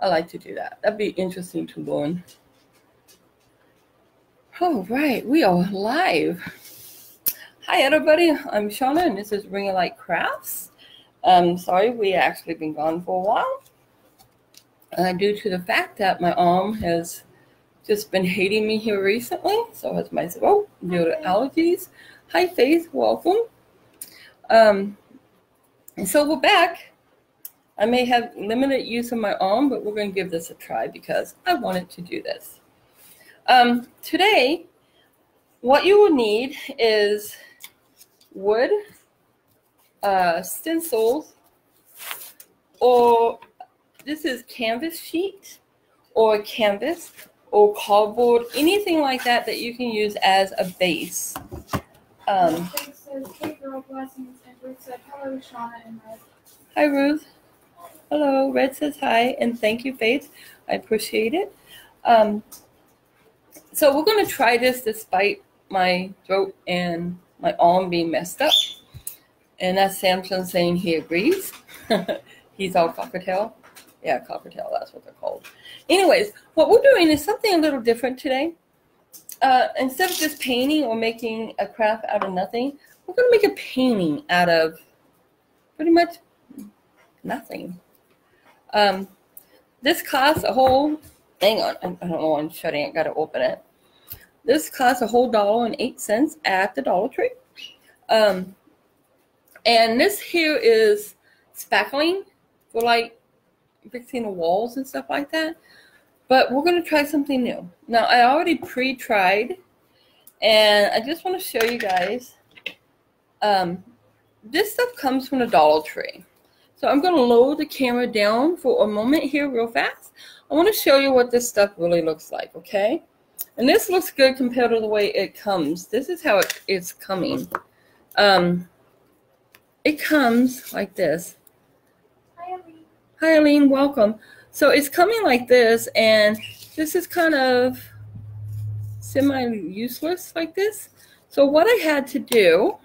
I like to do that. That'd be interesting to learn. All right, we are live. Hi, everybody. I'm Shauna, and this is Ring of Light Crafts. Um, sorry, we actually been gone for a while. Uh, due to the fact that my arm has just been hating me here recently. So has my throat due to allergies. Hi, Faith. Welcome. Um, and so we're back. I may have limited use of my arm, but we're going to give this a try because I wanted to do this. Um, today, what you will need is wood, uh, stencils, or this is canvas sheet or canvas or cardboard, anything like that that you can use as a base. Um, hi, Ruth. Hello. Red says hi, and thank you, Faith. I appreciate it. Um, so we're going to try this despite my throat and my arm being messed up. And that's Samson saying he agrees. He's all cockatail. Yeah, cockatail, that's what they're called. Anyways, what we're doing is something a little different today. Uh, instead of just painting or making a craft out of nothing, we're going to make a painting out of pretty much nothing. Um, this costs a whole, hang on, I don't know I'm shutting it, got to open it. This costs a whole dollar and eight cents at the Dollar Tree. Um, and this here is spackling for like fixing the walls and stuff like that. But we're going to try something new. Now, I already pre-tried, and I just want to show you guys. Um, this stuff comes from the Dollar Tree. So I'm going to lower the camera down for a moment here real fast. I want to show you what this stuff really looks like, okay? And this looks good compared to the way it comes. This is how it is coming. Um, it comes like this. Hi, Eileen. Hi, Eileen, welcome. So it's coming like this, and this is kind of semi-useless like this. So what I had to do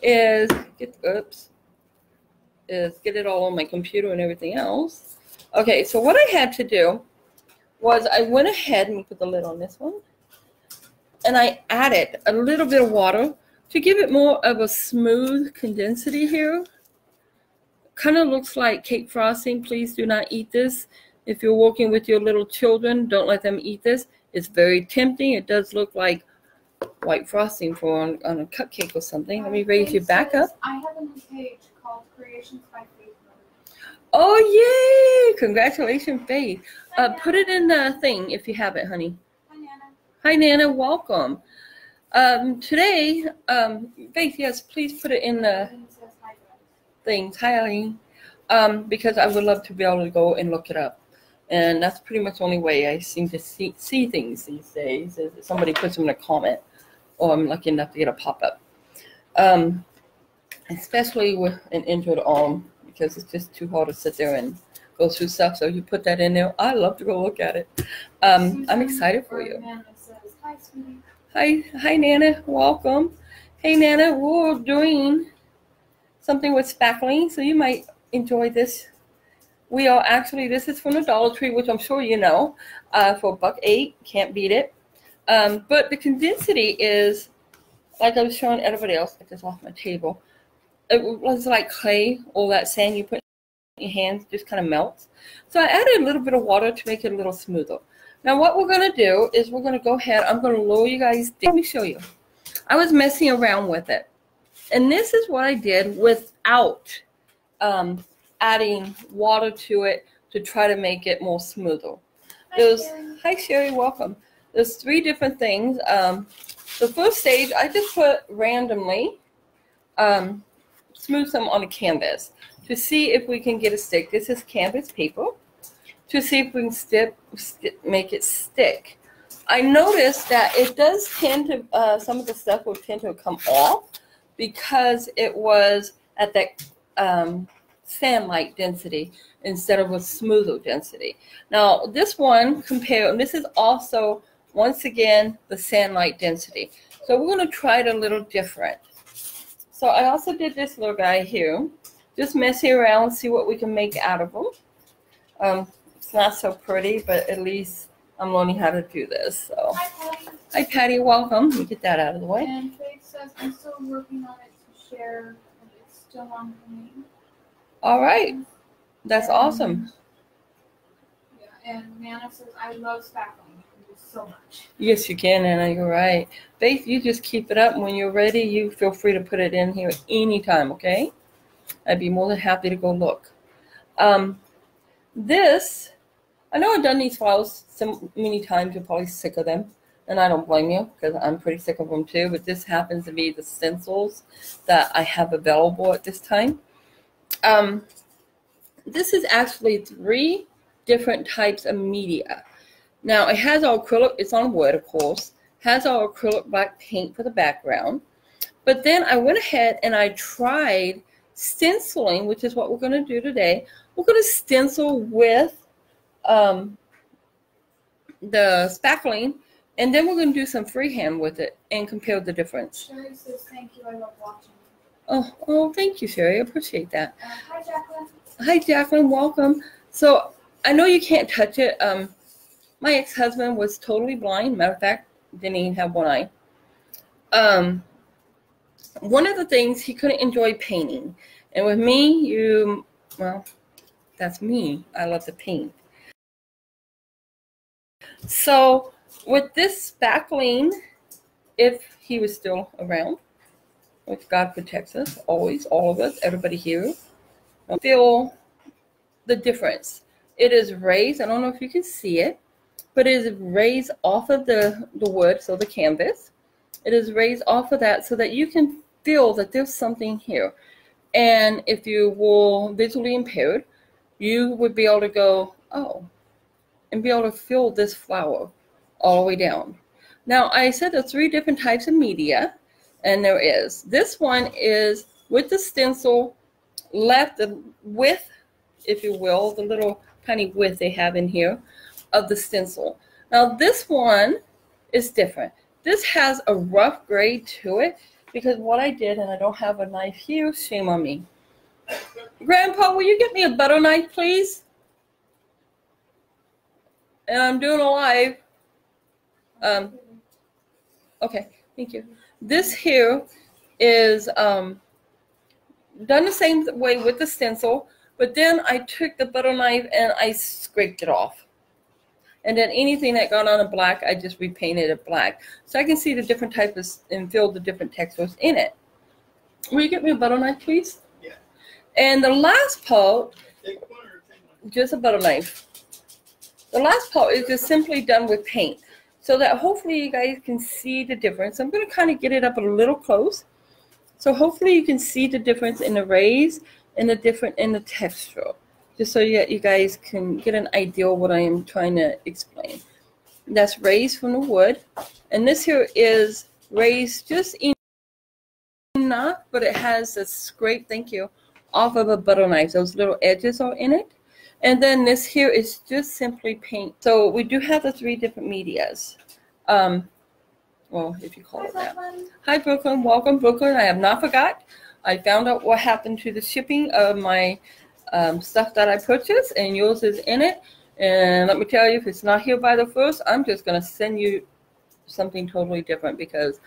is get, oops, is get it all on my computer and everything else. Okay, so what I had to do was I went ahead and put the lid on this one, and I added a little bit of water to give it more of a smooth condensity here kind of looks like cake frosting. Please do not eat this. If you're working with your little children, don't let them eat this. It's very tempting. It does look like white frosting for on, on a cupcake or something. Let me raise you back up. I have a new page called Creations by Faith. Oh, yay! Congratulations, Faith. Uh, put it in the thing if you have it, honey. Hi, Nana. Hi, Nana. Welcome. Um, today, um, Faith, yes, please put it in the things, hi um, because I would love to be able to go and look it up. And that's pretty much the only way I seem to see, see things these days is if somebody puts them in a comment or I'm lucky enough to get a pop-up. Um, especially with an injured arm because it's just too hard to sit there and go through stuff. So you put that in there. I love to go look at it. Um, I'm excited for you. Hi, hi, Nana. Welcome. Hey, Nana. We're doing something with spackling, so you might enjoy this. We are actually, this is from the Dollar Tree, which I'm sure you know, uh, for buck eight, can't beat it. Um, but the condensity is, like I was showing everybody else, get this off my table. It was like clay, all that sand you put in your hands just kind of melts. So I added a little bit of water to make it a little smoother. Now what we're going to do is we're going to go ahead, I'm going to lower you guys, let me show you. I was messing around with it. And this is what I did without um, adding water to it to try to make it more smoother. There's, hi Sherry, welcome. There's three different things. Um, the first stage, I just put randomly um, smooth some on a canvas to see if we can get a stick. This is canvas paper to see if we can stick, make it stick. I noticed that it does tend to, uh, some of the stuff will tend to come off because it was at that um, sand-like density instead of a smoother density. Now this one compare, and this is also once again the sand-like density. So we're going to try it a little different. So I also did this little guy here, just messing around, see what we can make out of them. Um, It's not so pretty, but at least I'm learning how to do this. So, Hi, Patty. hi Patty, welcome. Let me get that out of the way. And Faith says, I'm still working on it to share, and it's still on me. All right, that's And- awesome. Yeah, and Nana says, I love spackling. So much. Yes, you can, Anna. You're right. Faith, you just keep it up. When you're ready, you feel free to put it in here anytime, okay? I'd be more than happy to go look. Um, this, I know I've done these files so many times. You're probably sick of them, and I don't blame you because I'm pretty sick of them too. But this happens to be the stencils that I have available at this time. Um, this is actually three different types of media. Now it has our acrylic, it's on wood, of course, has our acrylic black paint for the background. But then I went ahead and I tried stenciling, which is what we're going to do today. We're going to stencil with um, the spackling, and then we're going to do some freehand with it and compare the difference. Sherry says, thank you. I love watching. Oh, oh, thank you, Sherry. I appreciate that. Uh, hi, Jacqueline. Hi, Jacqueline. Welcome. So I know you can't touch it. Um, my ex-husband was totally blind. Matter of fact, didn't even have one eye. Um, one of the things he couldn't enjoy painting, and with me, you well, that's me. I love to paint. So with this spackling, if he was still around, which God protects us always, all of us, everybody here, feel the difference. It is raised, I don't know if you can see it, but it is raised off of the, the wood, so the canvas. It is raised off of that so that you can feel that there's something here. And if you were visually impaired, you would be able to go, oh, and be able to feel this flower all the way down. Now, I said there are three different types of media, and there is. This one is with the stencil left the width, if you will, the little tiny width they have in here of the stencil. Now, this one is different. This has a rough grade to it because what I did, and I don't have a knife here, shame on me. Grandpa, will you get me a butter knife, please? And I'm doing a live. Um, okay, thank you. This here is um, done the same way with the stencil, but then I took the butter knife and I scraped it off. And then anything that got on a black, I just repainted it black. So I can see the different types of and fill the different textures in it. Will you get me a butter knife, please? Yeah. And the last part, Take one or take one? just a butter knife. The last part is just simply done with paint. So that hopefully you guys can see the difference. I'm going to kind of get it up a little close. So hopefully you can see the difference in the rays and the different in the texture. Just so that you guys can get an idea of what I am trying to explain. That's raised from the wood. And this here is raised just enough, but it has a scrape, thank you, off of a butter knife. Those little edges are in it. And then this here is just simply paint. So we do have the three different medias. Um, well, if you call Hi, it that. Jacqueline. Hi, Brooklyn. Welcome, Brooklyn. I have not forgot. I found out what happened to the shipping of my um, stuff that I purchased, and yours is in it. And let me tell you, if it's not here by the first, I'm just going to send you something totally different because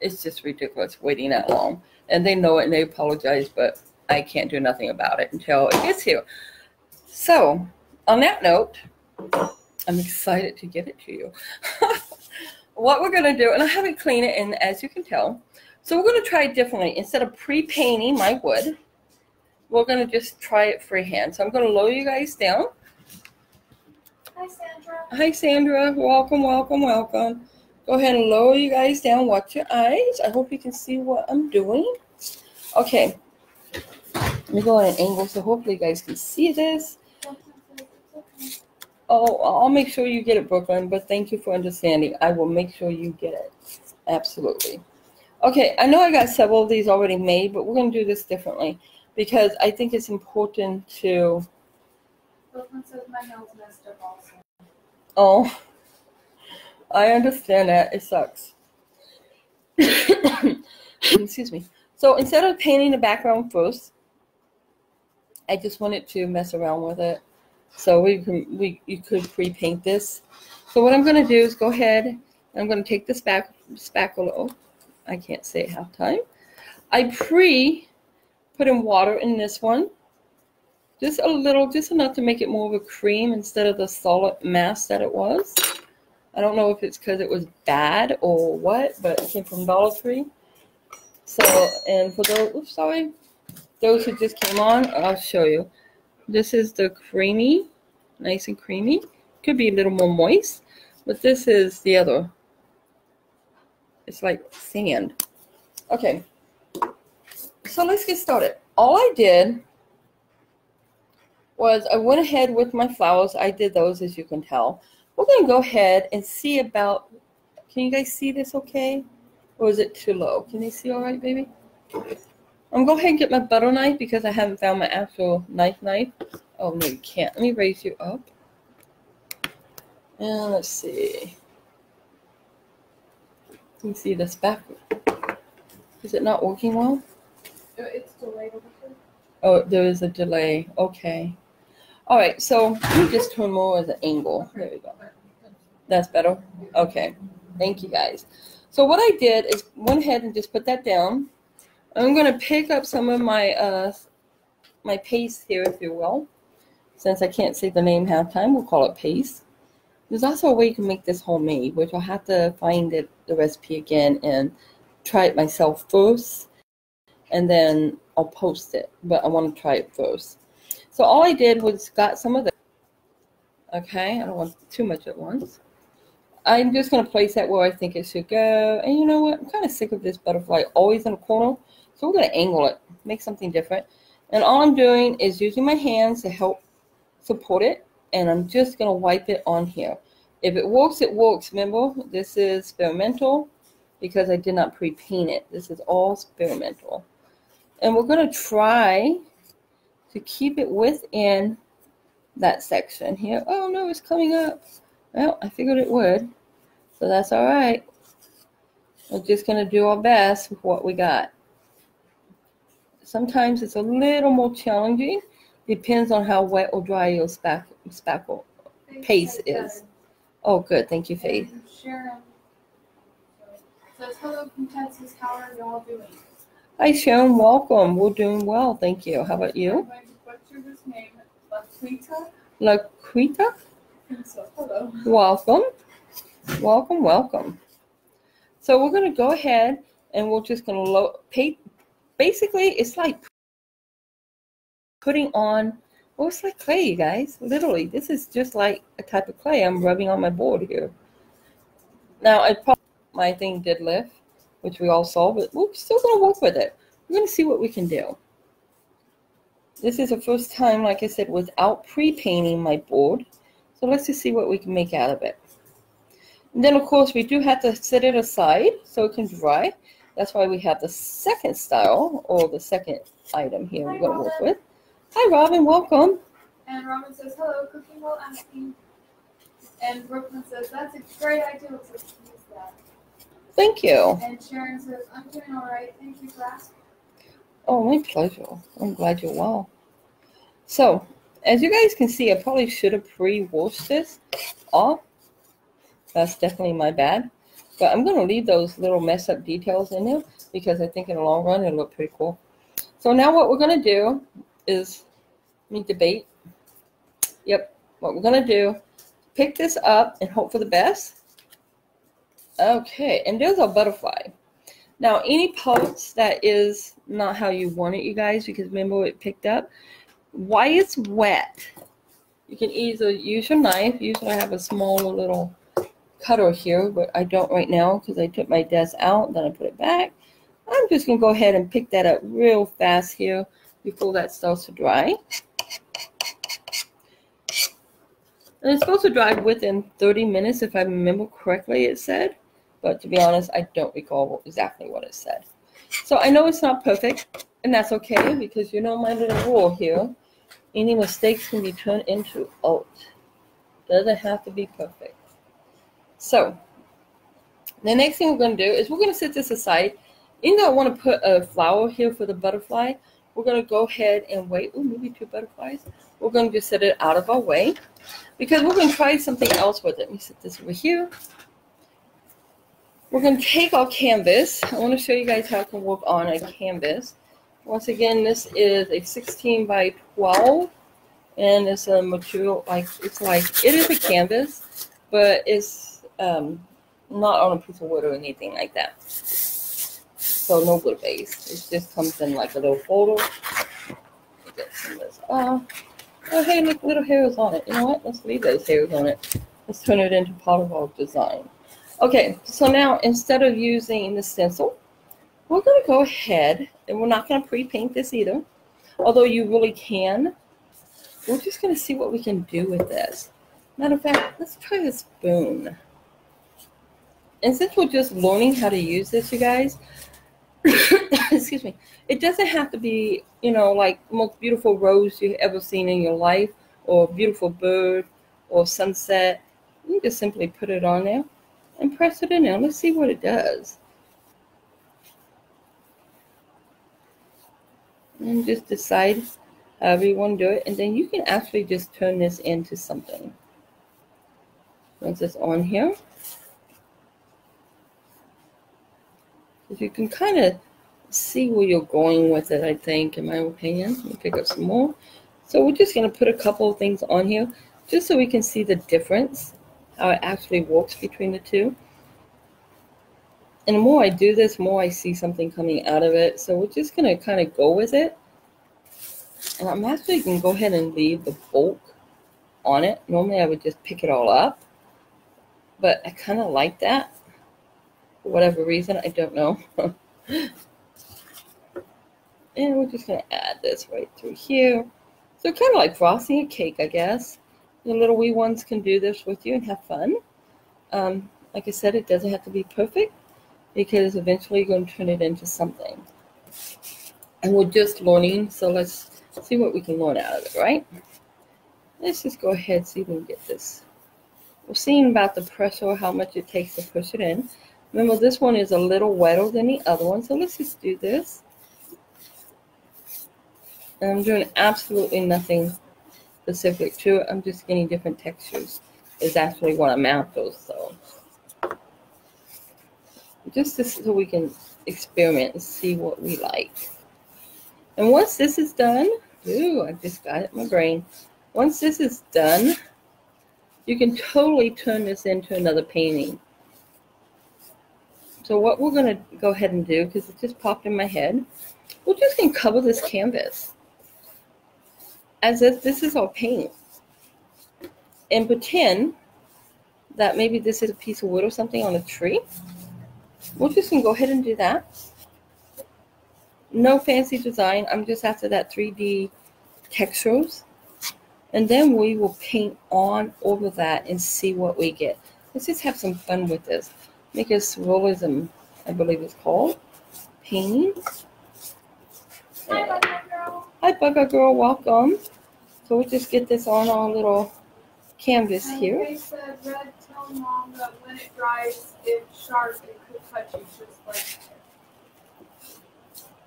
it's just ridiculous waiting that long. And they know it and they apologize, but I can't do nothing about it until it gets here. So, on that note, I'm excited to get it to you. what we're going to do, and I haven't cleaned it, and as you can tell, so we're going to try it differently. Instead of pre-painting my wood, we're going to just try it freehand. So I'm going to lower you guys down. Hi, Sandra. Hi, Sandra. Welcome, welcome, welcome. Go ahead and lower you guys down. Watch your eyes. I hope you can see what I'm doing. Okay. Let me go at an angle so hopefully you guys can see this. Oh, I'll make sure you get it, Brooklyn, but thank you for understanding. I will make sure you get it. Absolutely. Okay, I know I got several of these already made, but we're going to do this differently because I think it's important to. Brooklyn says my nails messed up also. Oh, I understand that. It sucks. Excuse me. So instead of painting the background first, I just wanted to mess around with it So we can we you could pre-paint this. So what I'm gonna do is go ahead. I'm gonna take the spac spackle. I can't say it half time. I pre put in water in this one. Just a little, just enough to make it more of a cream instead of the solid mass that it was. I don't know if it's because it was bad or what, but it came from Dollar Tree. So, and for those, oops, sorry, those who just came on, I'll show you. This is the creamy, nice and creamy. Could be a little more moist, but this is the other. It's like sand. Okay, so let's get started. All I did was I went ahead with my flowers. I did those, as you can tell. We're going to go ahead and see about, can you guys see this okay? Or is it too low? Can you see all right, baby? I'm going to go ahead and get my butter knife because I haven't found my actual knife knife. Oh, no, you can't. Let me raise you up. And let's see. You see this back. Is it not working well? It's delayed. Oh, there is a delay. Okay. All right, so let me just turn more as an angle. There we go. That's better? Okay. Thank you guys. So what I did is went ahead and just put that down. I'm going to pick up some of my uh, my paste here, if you will. Since I can't say the name half time, we'll call it paste. There's also a way you can make this homemade, which I'll have to find it, the recipe again and try it myself first. And then I'll post it, but I want to try it first. So all I did was got some of the, okay, I don't want too much at once. I'm just going to place that where I think it should go. And you know what? I'm kind of sick of this butterfly always in a corner. So we're going to angle it, make something different. And all I'm doing is using my hands to help support it. And I'm just going to wipe it on here. If it works, it works. Remember, this is experimental because I did not pre-paint it. This is all experimental. And we're going to try to keep it within that section here. Oh no, it's coming up. Well, I figured it would. So that's all right. We're just going to do our best with what we got. Sometimes it's a little more challenging. Depends on how wet or dry your spack, spackle Thank paste is. Oh, good. Thank you, Faith. Sharon says, hello Texas, how are y'all doing? Hi, Sharon. Welcome. We're doing well. Thank you. How about you? Butcher this name, Laquita. Laquita? Hello. Welcome. Welcome, welcome. So we're going to go ahead and we're just going to. Basically, it's like putting on, well, it's like clay, you guys. Literally, this is just like a type of clay I'm rubbing on my board here. Now, I probably, my thing did lift, which we all saw, but we're still going to work with it. We're going to see what we can do. This is the first time, like I said, without pre-painting my board. So let's just see what we can make out of it. And then, of course, we do have to set it aside so it can dry. That's why we have the second style or the second item here we're going to work with. Hi, Robin. Welcome. And Robin says, hello, cooking while asking. And Brooklyn says, that's a great idea. Let's use that. Thank you. And Sharon says, I'm doing all right. Thank you for asking. Oh, my pleasure. I'm glad you're well. So, as you guys can see, I probably should have pre-washed this off. That's definitely my bad. But I'm going to leave those little mess up details in there because I think in the long run it'll look pretty cool. So now what we're going to do is, me debate. Yep, what we're going to do, pick this up and hope for the best. Okay, and there's our butterfly. Now, any parts that is not how you want it, you guys, because remember it picked up. Why it's wet, you can either use your knife. Usually I have a smaller little cutter here, but I don't right now because I took my desk out, then I put it back. I'm just going to go ahead and pick that up real fast here before that starts to dry. And it's supposed to dry within 30 minutes, if I remember correctly, it said. But to be honest, I don't recall exactly what it said. So I know it's not perfect, and that's okay because you know my little rule here. Any mistakes can be turned into art. Doesn't have to be perfect. So the next thing we're going to do is we're going to set this aside. Even though I want to put a flower here for the butterfly, we're going to go ahead and wait. Oh, maybe two butterflies. we're going to just set it out of our way because we're going to try something else with it. Let me set this over here. We're going to take our canvas. I want to show you guys how it can work on a canvas. Once again, this is a 16 by 12 and it's a material like it's like it is a canvas, but it's um, not on a piece of wood or anything like that. So no wood base. It just comes in like a little folder. Get some of this off. Oh hey, look, little hairs on it. You know what? Let's leave those hairs on it. Let's turn it into part of our design. Okay, so now instead of using the stencil, we're going to go ahead and we're not going to pre-paint this either, although you really can we're just going to see what we can do with this. Matter of fact, let's try a spoon. And since we're just learning how to use this, you guys, excuse me, it doesn't have to be, you know, like most beautiful rose you've ever seen in your life, or beautiful bird, or sunset. You just simply put it on there and press it in there. Let's see what it does. And just decide however you want to do it. And then you can actually just turn this into something. Once it's on here. If you can kind of see where you're going with it, I think, in my opinion. Let me pick up some more. So we're just going to put a couple of things on here just so we can see the difference, how it actually works between the two. And the more I do this, the more I see something coming out of it. So we're just going to kind of go with it. And I'm actually going to go ahead and leave the bulk on it. Normally I would just pick it all up. But I kind of like that. For whatever reason, I don't know. and we're just going to add this right through here. So kind of like frosting a cake, I guess. The little wee ones can do this with you and have fun. Um, like I said, it doesn't have to be perfect because eventually you're going to turn it into something. And we're just learning, so let's see what we can learn out of it, right? Let's just go ahead and see if we can get this. We're seeing about the pressure, how much it takes to push it in. Remember, this one is a little wetter than the other one, so let's just do this. And I'm doing absolutely nothing specific to it. I'm just getting different textures is actually what I'm after, so. Just so we can experiment and see what we like. And once this is done, Ooh, I just got it in my brain. Once this is done, you can totally turn this into another painting. So what we're going to go ahead and do, because it just popped in my head, we're just going to cover this canvas as if this is all paint. And pretend that maybe this is a piece of wood or something on a tree. We're just going to go ahead and do that no fancy design. I'm just after that 3D textures. And then we will paint on over that and see what we get. Let's just have some fun with this. Make a surrealism, I believe it's called. Painting. Hi. Hi, Bugger Girl. Welcome. So we'll just get this on our little canvas And here. They said red tell mom that when it dries, it's sharp. It could cut you just like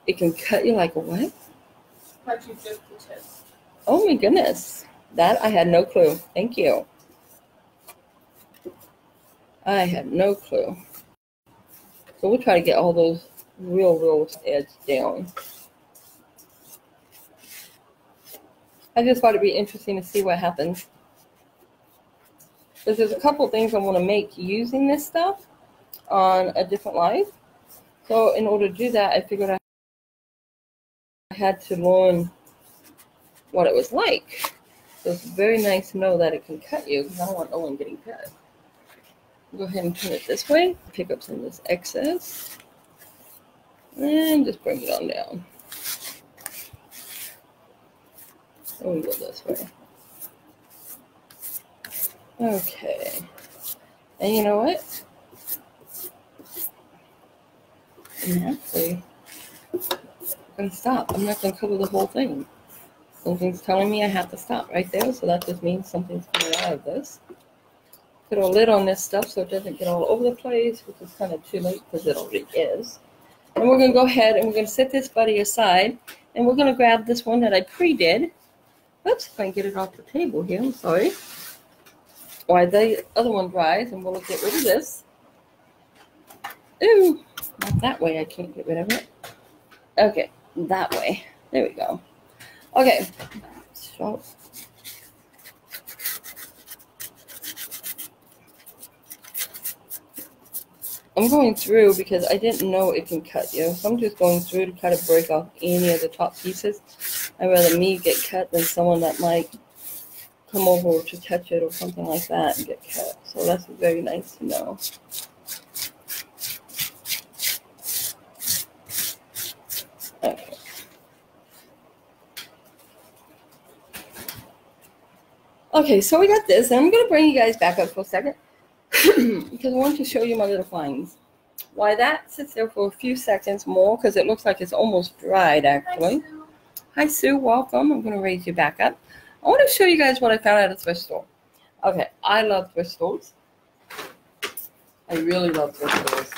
It can cut you like a what? cut you just the tip. Oh my goodness. That I had no clue. Thank you. I had no clue. So we'll try to get all those real, real edges down. I just thought it'd be interesting to see what happens. Because there's a couple things I want to make using this stuff on a different life. So in order to do that, I figured I had to learn what it was like. So it's very nice to know that it can cut you because I don't want no one getting cut. Go ahead and turn it this way, pick up some of this excess, and just bring it on down. And we go this way. Okay. And you know what? And actually, I'm gonna stop. I'm not gonna cover the whole thing. Something's telling me I have to stop right there, so that just means something's coming out of this. Put a lid on this stuff so it doesn't get all over the place, which is kind of too late because it already is. And we're gonna go ahead and we're gonna set this buddy aside, and we're gonna grab this one that I pre-did Oops, if I can get it off the table here, I'm sorry. While the other one dries, and we'll get rid of this. Ooh, not that way, I can't get rid of it. Okay, that way. There we go. Okay, so I'm going through because I didn't know it can cut you. So I'm just going through to kind of break off any of the top pieces. I'd rather me get cut than someone that might come over to touch it or something like that and get cut. So that's very nice to know. Okay. So we got this, and I'm going to bring you guys back up for a second. because I want to show you my little finds. Why that sits there for a few seconds more because it looks like it's almost dried actually. Hi, Sue. Welcome. I'm going to raise you back up. I want to show you guys what I found at a thrift store. Okay, I love thrift stores. I really love thrift stores.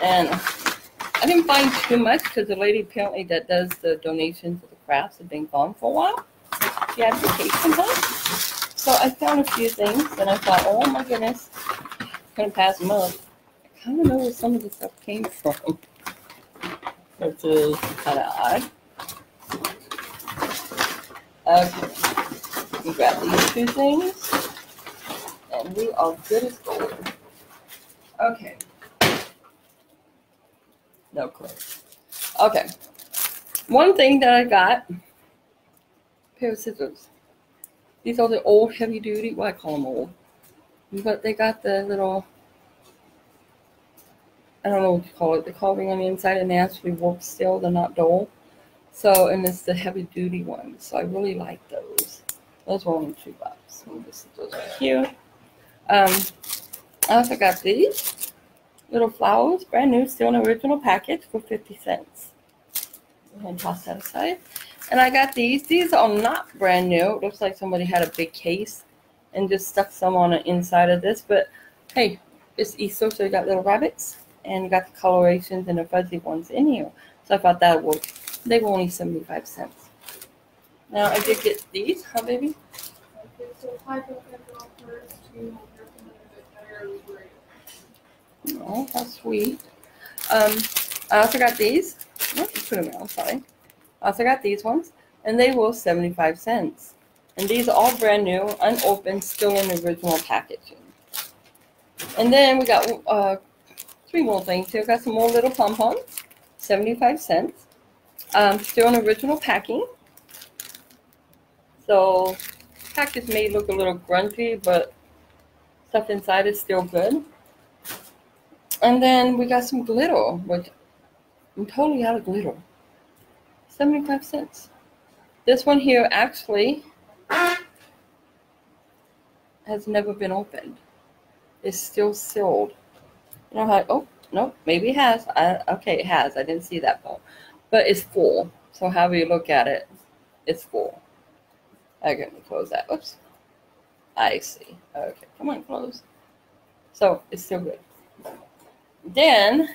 And I didn't find too much because the lady apparently that does the donations of the crafts had been gone for a while. She had vacation time. So I found a few things and I thought, oh my goodness, gonna pass them up. I kind of know where some of the stuff came from, which is kind of odd. Okay, we grab these two things, and we are good as gold. Okay. No clue. Okay. One thing that I got, pair of scissors. These are the old heavy duty, well, I call them old. But they got the little, I don't know what you call it, the carving on the inside, and they actually work still, they're not dull. So, and it's the heavy duty ones. So I really like those. Those were only two bucks. Set those right here. Um, I also got these little flowers, brand new, still in original package for 50 cents. And toss that aside. And I got these. These are not brand new. It looks like somebody had a big case and just stuck some on the inside of this. But hey, it's Easter, so you got little rabbits and you got the colorations and the fuzzy ones in here. So I thought that would They were only 75 cents. Now I did get these, huh baby? Okay, so. Oh, how sweet. Um, I also got these. Oh, put them out, sorry. I also got these ones, and they were 75 cents. And these are all brand new, unopened, still in the original packaging. And then we got uh, three more things here. Got some more little pom-poms, 75 cents. Um, still in original packing. So package may look a little grungy, but stuff inside is still good. And then we got some glitter, which I'm totally out of glitter. 75 cents. This one here actually has never been opened. It's still sealed. You know how, oh, no, maybe it has. I, okay, it has. I didn't see that part. But it's full. So however you look at it, it's full. Okay, let me close that. Oops. I see. Okay, come on, close. So it's still good. Then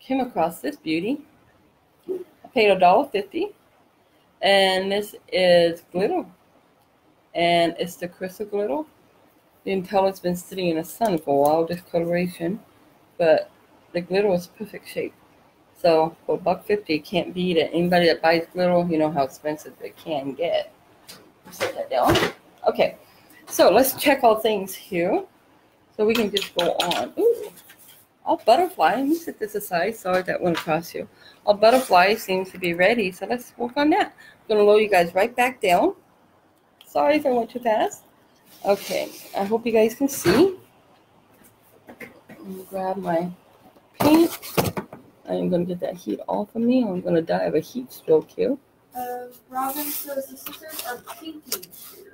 came across this beauty. I paid a dollar fifty, and this is glitter, and it's the crystal glitter. You can tell it's been sitting in the sun for a while, this coloration, but the glitter is perfect shape. So for a buck fifty, you can't beat it. Anybody that buys glitter, you know how expensive it can get. Set that down. Okay, so let's check all things here. So we can just go on. Ooh, all butterfly. Let me set this aside. Sorry that went across you. Our butterfly seems to be ready, so let's work on that. I'm gonna lower you guys right back down. Sorry if I went too fast. Okay, I hope you guys can see. Let me grab my paint. I am gonna get that heat off of me. I'm gonna die of a heat stroke here. Uh, Robin says the scissors are pinking shears.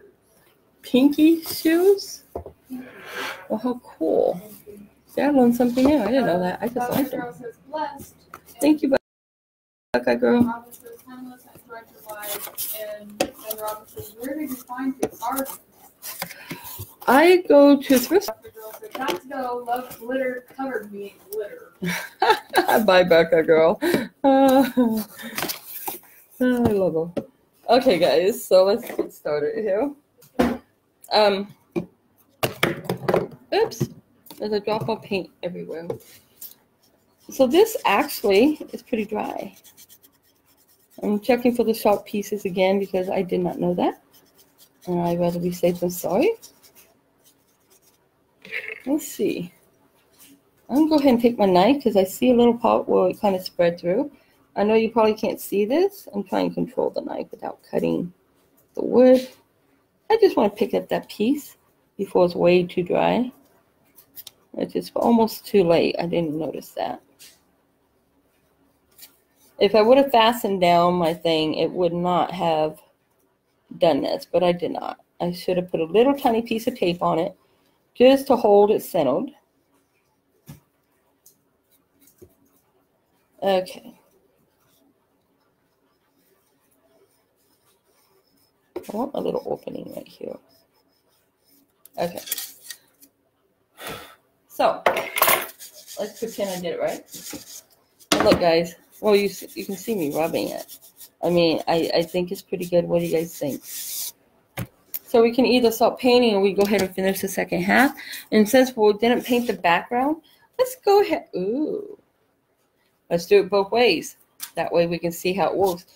Pinking shears? Pinky. Well, how cool. See, I learned something new. I didn't know that. I just like them. Says. Thank you, Buckeye girl. Robin says timeless and. And then Robin says, where did you find? I go to thrift Boca Girl says, go. Love glitter. Covered me in glitter. Bye, Becca girl. Uh, I love her. Okay, guys, so let's get started here. Um, oops, there's a drop of paint everywhere. So this actually is pretty dry. I'm checking for the sharp pieces again because I did not know that. And I'd rather be safe than sorry. Let's see. I'm gonna go ahead and take my knife because I see a little part where it kind of spread through. I know you probably can't see this. I'm trying to control the knife without cutting the wood. I just want to pick up that piece before it's way too dry. It's just almost too late. I didn't notice that. If I would have fastened down my thing, it would not have done this, but I did not. I should have put a little tiny piece of tape on it just to hold it centered. Okay. I want a little opening right here. Okay. So, let's pretend I did it right. Look, guys. Well, you you can see me rubbing it. I mean, I, I think it's pretty good. What do you guys think? So we can either start painting or we go ahead and finish the second half. And since we didn't paint the background, let's go ahead. Ooh. Let's do it both ways. That way we can see how it works.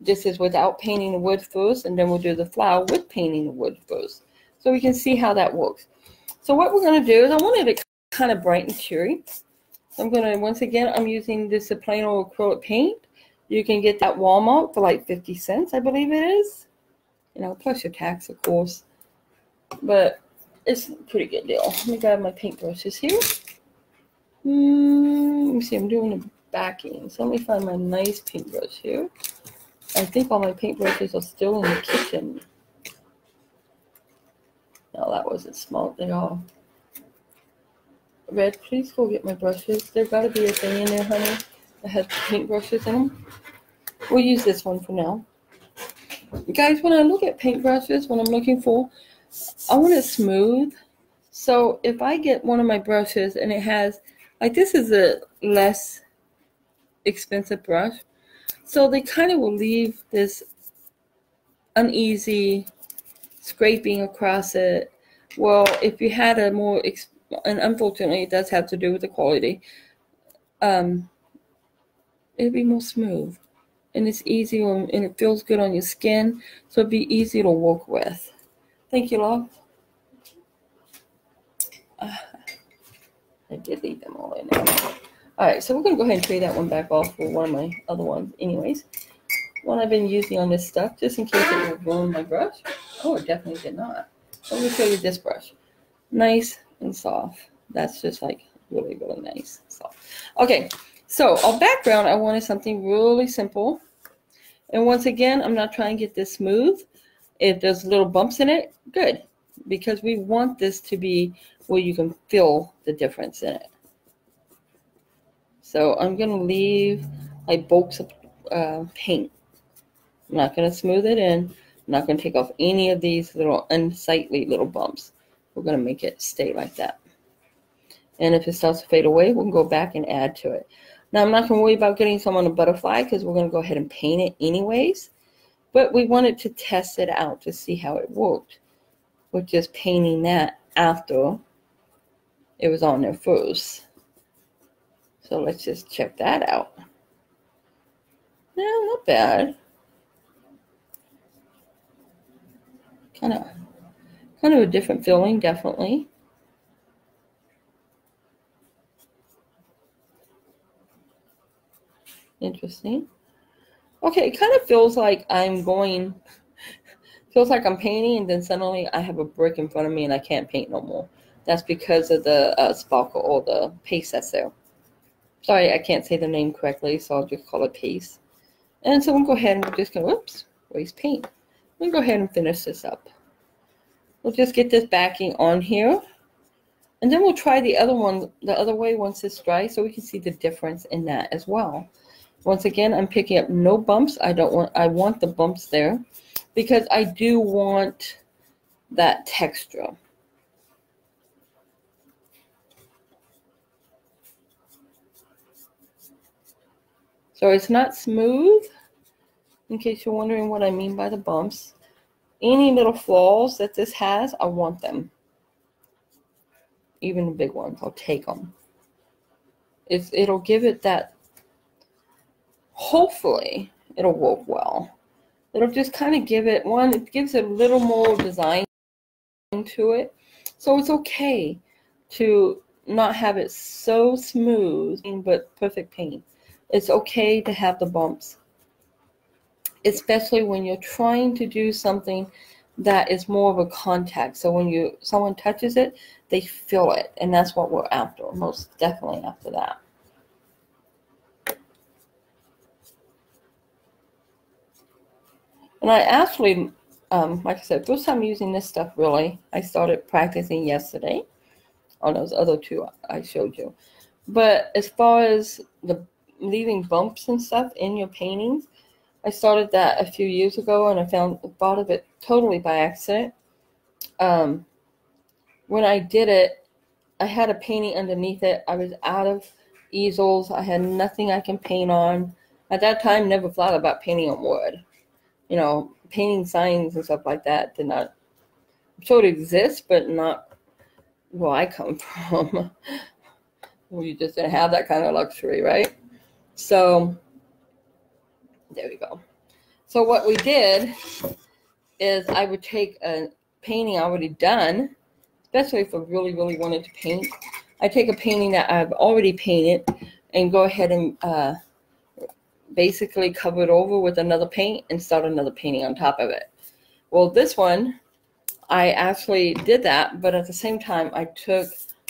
This is without painting the wood first, and then we'll do the flower with painting the wood first. So we can see how that works. So what we're going to do is I wanted it kind of bright and cheery. I'm going to, once again, I'm using this plain old acrylic paint. You can get that Walmart for like 50 cents, I believe it is. You know, plus your tax, of course. But it's a pretty good deal. Let me grab my paintbrushes here. Mm, let me see, I'm doing the backing. So let me find my nice paintbrush here. I think all my paintbrushes are still in the kitchen. No, that wasn't smart at all. Red, please go get my brushes. There's gotta be a thing in there, honey, that has paintbrushes in them. We'll use this one for now. Guys, when I look at paintbrushes, what I'm looking for, I want it smooth. So if I get one of my brushes and it has, like this is a less expensive brush, so they kind of will leave this uneasy scraping across it. Well, if you had a more, and unfortunately it does have to do with the quality, um, it'd be more smooth. And it's easy and it feels good on your skin, so it'd be easy to work with. Thank you, love. Uh, I did leave them all in. All right, so we're going to go ahead and trade that one back off for one of my other ones anyways. One I've been using on this stuff, just in case it will ruin my brush. Oh, it definitely did not. Let me show you this brush. Nice and soft. That's just like really, really nice. Soft. Okay, so our background, I wanted something really simple. And once again, I'm not trying to get this smooth. If there's little bumps in it, good. Because we want this to be where you can feel the difference in it. So I'm going to leave like bulks of uh, paint. I'm not going to smooth it in. I'm not going to take off any of these little unsightly little bumps. We're going to make it stay like that. And if it starts to fade away, we'll go back and add to it. Now, I'm not going to worry about getting some on a butterfly because we're going to go ahead and paint it anyways. But we wanted to test it out to see how it worked. With just painting that after it was on there first. So let's just check that out. Yeah, not bad. Kind of, kind of a different feeling, definitely. Interesting. Okay, it kind of feels like I'm going, feels like I'm painting, and then suddenly I have a brick in front of me and I can't paint no more. That's because of the uh, sparkle or the paste that's there. Sorry, I can't say the name correctly, so I'll just call it paste. And so we'll go ahead and we'll just go, whoops, waste paint. We'll go ahead and finish this up. We'll just get this backing on here. And then we'll try the other one, the other way once it's dry so we can see the difference in that as well. Once again, I'm picking up no bumps. I don't want, I want the bumps there because I do want that texture. So it's not smooth, in case you're wondering what I mean by the bumps. Any little flaws that this has, I want them. Even the big ones, I'll take them. It's, it'll give it that, hopefully, it'll work well. It'll just kind of give it, one, it gives it a little more design to it. So it's okay to not have it so smooth, but perfect paint. It's okay to have the bumps especially when you're trying to do something that is more of a contact. So when you someone touches it, they feel it, and that's what we're after. Most definitely after that. And I actually, um, like I said, first time using this stuff really. I started practicing yesterday on those other two I showed you. But as far as the leaving bumps and stuff in your paintings, I started that a few years ago and I found thought of it totally by accident. Um, when I did it, I had a painting underneath it. I was out of easels. I had nothing I can paint on. At that time, never thought about painting on wood. You know, painting signs and stuff like that did not sort of exist, but not where I come from. we just didn't have that kind of luxury, right? So there we go. So what we did is I would take a painting already done, especially if I really, really wanted to paint. I take a painting that I've already painted and go ahead and uh, basically cover it over with another paint and start another painting on top of it. Well, this one, I actually did that, but at the same time, I took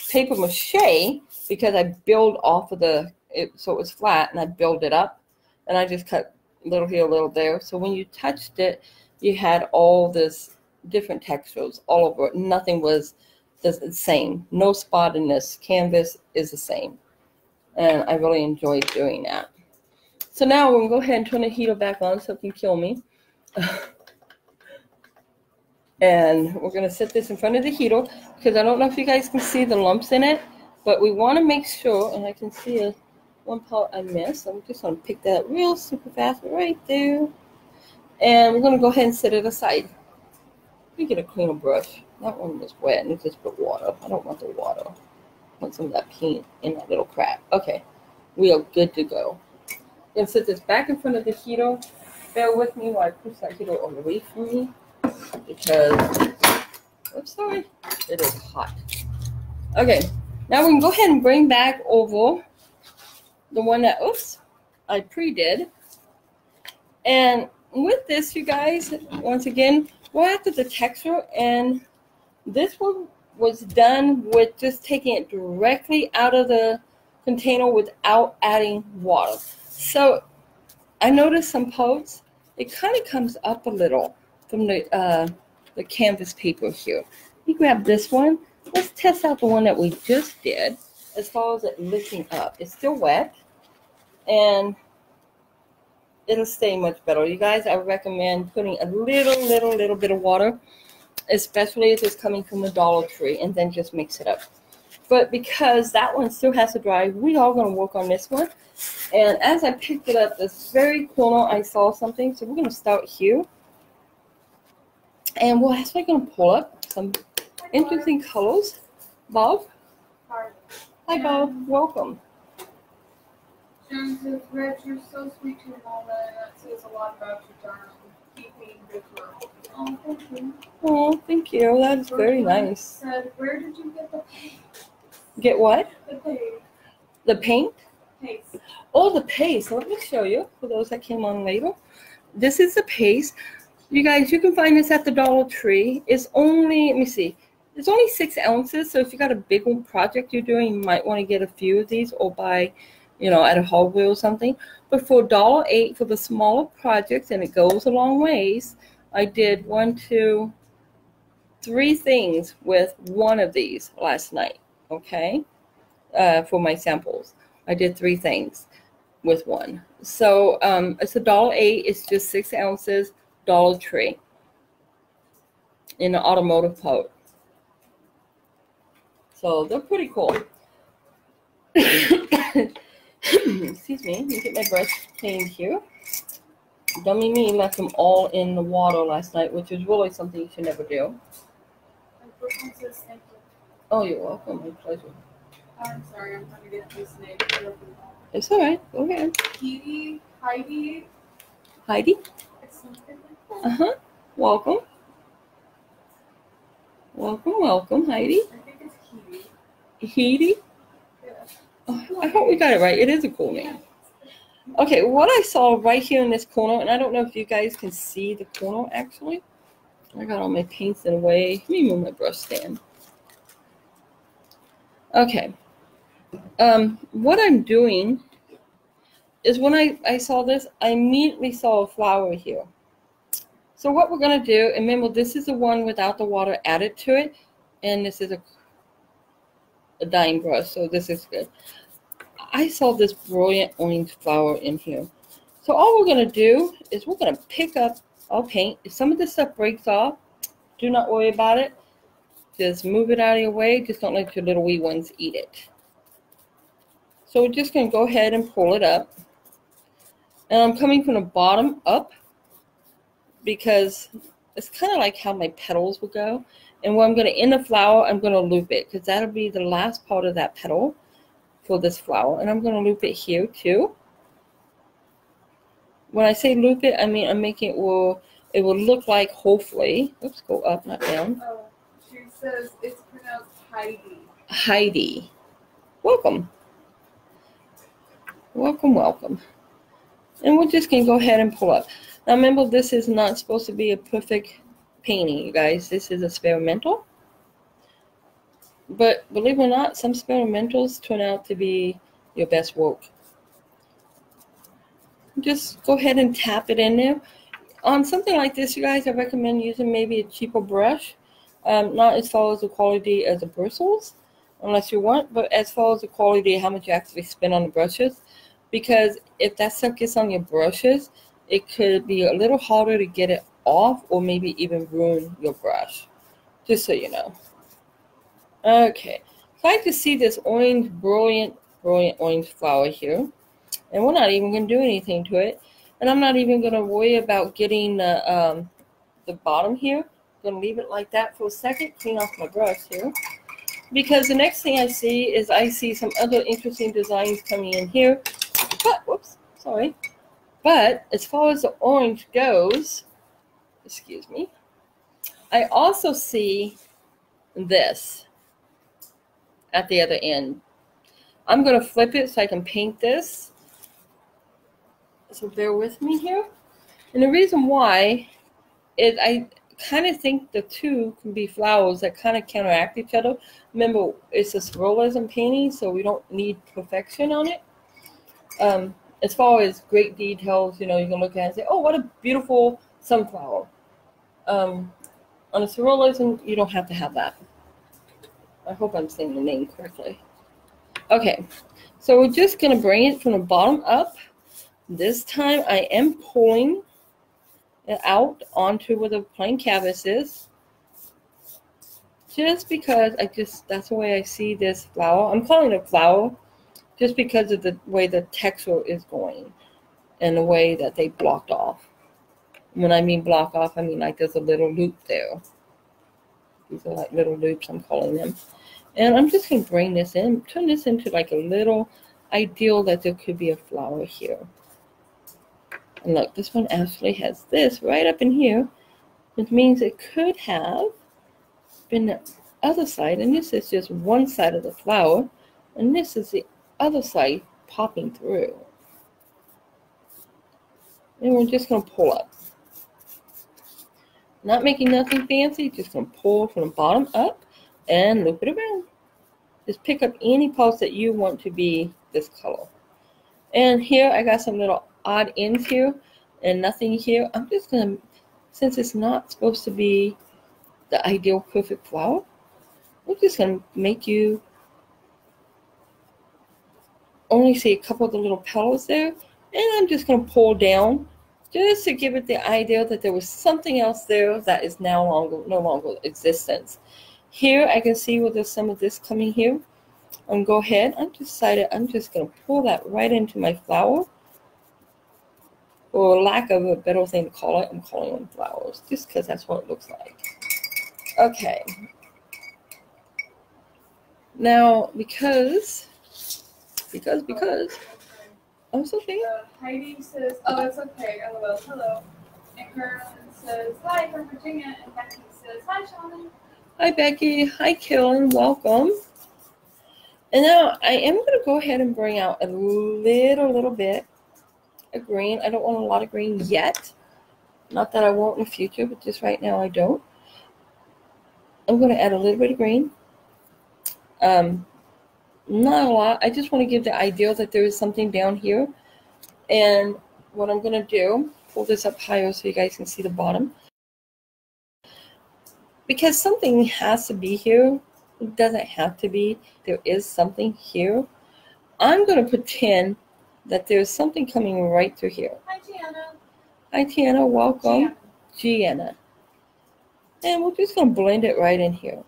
paper mache because I build off of the, it, so it was flat, and I build it up, and I just cut little here, little there. So when you touched it, you had all this different textures all over it. Nothing was the same. No spot in this canvas is the same. And I really enjoyed doing that. So now we're going to go ahead and turn the heater back on so it can kill me. and we're going to set this in front of the heater because I don't know if you guys can see the lumps in it, but we want to make sure, and I can see a one part I missed. I'm just going to pick that up real super fast right there. And we're going to go ahead and set it aside. Me get a cleaner brush. That one was wet and it just put water. I don't want the water. I want some of that paint in that little crack. Okay, we are good to go. Then set this back in front of the heater. Bear with me while I push that heater away from me because, oops, sorry, it is hot. Okay, now we can go ahead and bring back over the one that, oops, I pre-did. And with this, you guys, once again, we're after the texture, and this one was done with just taking it directly out of the container without adding water. So I noticed some parts, it kind of comes up a little from the, uh, the canvas paper here. You grab this one. Let's test out the one that we just did as far as it lifting up. It's still wet and it'll stay much better. You guys, I recommend putting a little, little, little bit of water, especially if it's coming from the Dollar Tree, and then just mix it up. But because that one still has to dry, we are going to work on this one. And as I picked it up, this very corner, I saw something. So we're going to start here. And we're actually going to pull up some interesting colors. Bob? Hi, Bob. Welcome. Jones says, Reg, you're so sweet to mama, and that says a lot about your darling. Keep being good to her. Oh, thank you. Oh, thank you. That is very nice. Said, where did you get the paint? Get what? The paint. The paint? Paste. Oh, the paste. Let me show you for those that came on later. This is the paste. You guys, you can find this at the Dollar Tree. It's only, let me see, it's only six ounces. So if you got a big one project you're doing, you might want to get a few of these or buy you know, at a Hallway or something. But for dollar eight for the smaller projects, and it goes a long ways, I did one, two, three things with one of these last night. Okay, uh, for my samples, I did three things with one. So um, it's a dollar eight. It's just six ounces. Dollar Tree in the automotive part. So they're pretty cool. Excuse me, let me get my brush cleaned here. Dummy me left them all in the water last night, which is really something you should never do Brooklyn says thank you. Oh, you're welcome. My pleasure. I'm sorry, I'm trying to get this name. It's all right. Go ahead. Heidi. Heidi, Heidi. uh huh. Welcome. Welcome, welcome, Heidi. I think it's Kitty. Heidi. Yeah. Oh, I hope we got it right. It is a cool name. Okay, what I saw right here in this corner, and I don't know if you guys can see the corner actually. I got all my paints in a way. Let me move my brush stand. Okay. Um, what I'm doing is when I, I saw this, I immediately saw a flower here. So what we're gonna do, and remember this is the one without the water added to it, and this is a, a dyeing brush, so this is good. I saw this brilliant orange flower in here. So all we're gonna do is we're gonna pick up our paint. If some of this stuff breaks off, do not worry about it. Just move it out of your way. Just don't let your little wee ones eat it. So we're just gonna go ahead and pull it up. And I'm coming from the bottom up because it's kind of like how my petals will go. And when I'm gonna end the flower, I'm gonna loop it because that'll be the last part of that petal for this flower and I'm going to loop it here too. When I say loop it, I mean I'm making it will it will look like hopefully. Oops, go up, not down. Oh, says it's pronounced Heidi. Heidi, welcome, welcome, welcome. And we're just gonna go ahead and pull up. Now remember, this is not supposed to be a perfect painting, you guys. This is a experimental. But believe it or not, some experimentals turn out to be your best work. Just go ahead and tap it in there. On something like this, you guys, I recommend using maybe a cheaper brush. Um, not as far as the quality as the bristles, unless you want, but as far as the quality, how much you actually spend on the brushes. Because if that stuff gets on your brushes, it could be a little harder to get it off or maybe even ruin your brush. Just so you know. Okay, I just see this orange, brilliant, brilliant orange flower here. And we're not even going to do anything to it. And I'm not even going to worry about getting the, um, the bottom here. I'm to leave it like that for a second, clean off my brush here. Because the next thing I see is I see some other interesting designs coming in here. But, whoops, sorry. But as far as the orange goes, excuse me, I also see this at the other end. I'm going to flip it so I can paint this. So bear with me here. And the reason why is I kind of think the two can be flowers that kind of counteract each other. Remember, it's a surrealism painting, so we don't need perfection on it. Um, as far as great details, you know, you can look at and say, oh, what a beautiful sunflower. Um, on a surrealism, you don't have to have that. I hope I'm saying the name correctly. Okay, so we're just going to bring it from the bottom up. This time I am pulling out onto where the plain canvas is. Just because I just, that's the way I see this flower. I'm calling it a flower just because of the way the texture is going and the way that they blocked off. When I mean block off, I mean like there's a little loop there. These are like little loops, I'm calling them. And I'm just going to bring this in, turn this into like a little ideal that there could be a flower here. And look, this one actually has this right up in here, which means it could have been the other side. And this is just one side of the flower. And this is the other side popping through. And we're just going to pull up. Not making nothing fancy, just going to pull from the bottom up and loop it around. Just pick up any parts that you want to be this color. And here I got some little odd ends here and nothing here. I'm just going to, since it's not supposed to be the ideal perfect flower, we're just going to make you only see a couple of the little petals there. And I'm just going to pull down just to give it the idea that there was something else there that is now longer, no longer existence. Here I can see where there's some of this coming here. And go ahead, I'm decided I'm just going to pull that right into my flower. For lack of a better thing to call it, I'm calling them flowers just because that's what it looks like. Okay. Now, because, because, because, I'm so. Uh, Heidi says, "Oh, it's okay." LOL. Hello. And Carolyn says, "Hi from Virginia." And Becky says, "Hi, Shauna." Hi, Becky. Hi, Kellen. Welcome. And now I am going to go ahead and bring out a little, little bit of green. I don't want a lot of green yet. Not that I won't in the future, but just right now I don't. I'm going to add a little bit of green. Um, not a lot. I just want to give the idea that there is something down here. And what I'm going to do, pull this up higher so you guys can see the bottom. Because something has to be here. It doesn't have to be. There is something here. I'm going to pretend that there's something coming right through here. Hi, Gianna. Hi, Tiana. Welcome. Gianna. Gianna. And we're just going to blend it right in here.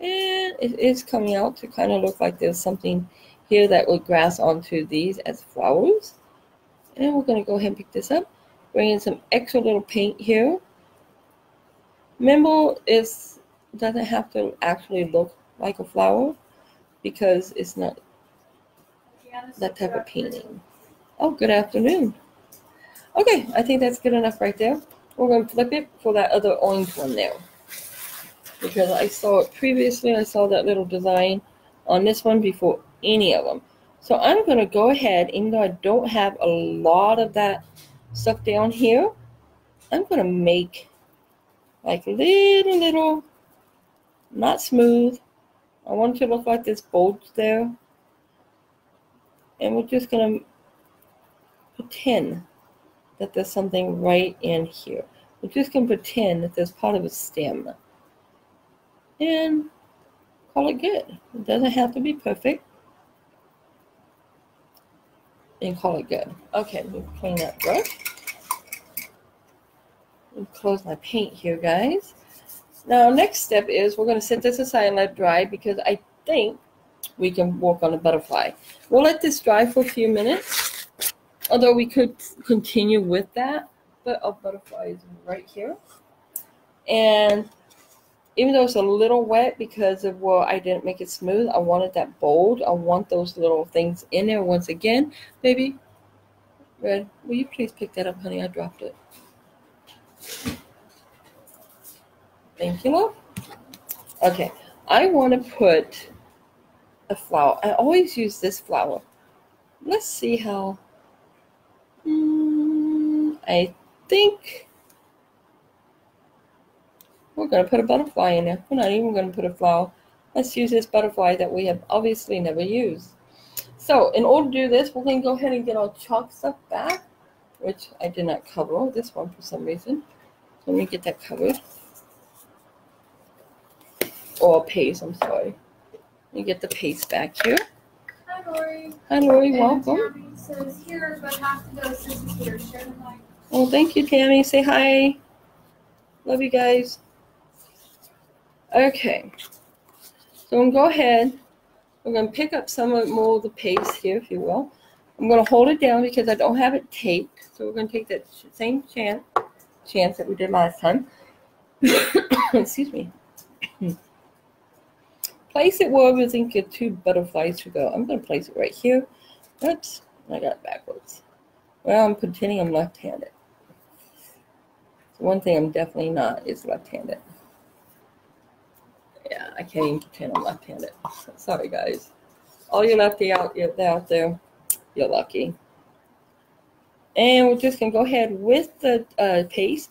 And it is coming out to kind of look like there's something here that would grass onto these as flowers. And we're going to go ahead and pick this up. Bring in some extra little paint here. Remember, it doesn't have to actually look like a flower because it's not that type of painting. Oh, good afternoon. Okay, I think that's good enough right there. We're going to flip it for that other orange one there. Because I saw it previously, I saw that little design on this one before any of them. So I'm going to go ahead, even though I don't have a lot of that stuff down here, I'm going to make like little, little, not smooth. I want it to look like this bulge there. And we're just going to pretend that there's something right in here. We're just going to pretend that there's part of a stem. And call it good. It doesn't have to be perfect. And call it good. Okay, me clean that brush. And close my paint here, guys. Now, next step is we're going to set this aside and let dry because I think we can walk on a butterfly. We'll let this dry for a few minutes, although we could continue with that. But a butterfly is right here. And even though it's a little wet because of well, I didn't make it smooth, I wanted that bold. I want those little things in there once again. Baby, Red, will you please pick that up, honey? I dropped it. Thank you, love. Okay, I want to put a flower. I always use this flower. Let's see how. Mm, I think we're going to put a butterfly in there. We're not even going to put a flower. Let's use this butterfly that we have obviously never used. So in order to do this, we're going to go ahead and get our chalk stuff back, which I did not cover this one for some reason. So let me get that covered. Or paste, I'm sorry. Me get the paste back here. Hi, Lori. Hi, Lori. And Welcome. Tammy says, "Here, but have to go. Here. Share the mic." Oh, thank you, Tammy. Say hi. Love you guys. Okay. So I'm going to go ahead. We're going to pick up some of more of the paste here, if you will. I'm going to hold it down because I don't have it taped. So we're going to take that same chance, chance that we did last time. Excuse me. Place it where we think your two butterflies should go. I'm going to place it right here. Oops, I got it backwards. Well, I'm pretending I'm left-handed. So one thing I'm definitely not is left-handed. Yeah, I can't even pretend I'm left-handed. Sorry, guys. All you lefty out, out there, you're lucky. And we're just gonna go ahead with the uh, paste,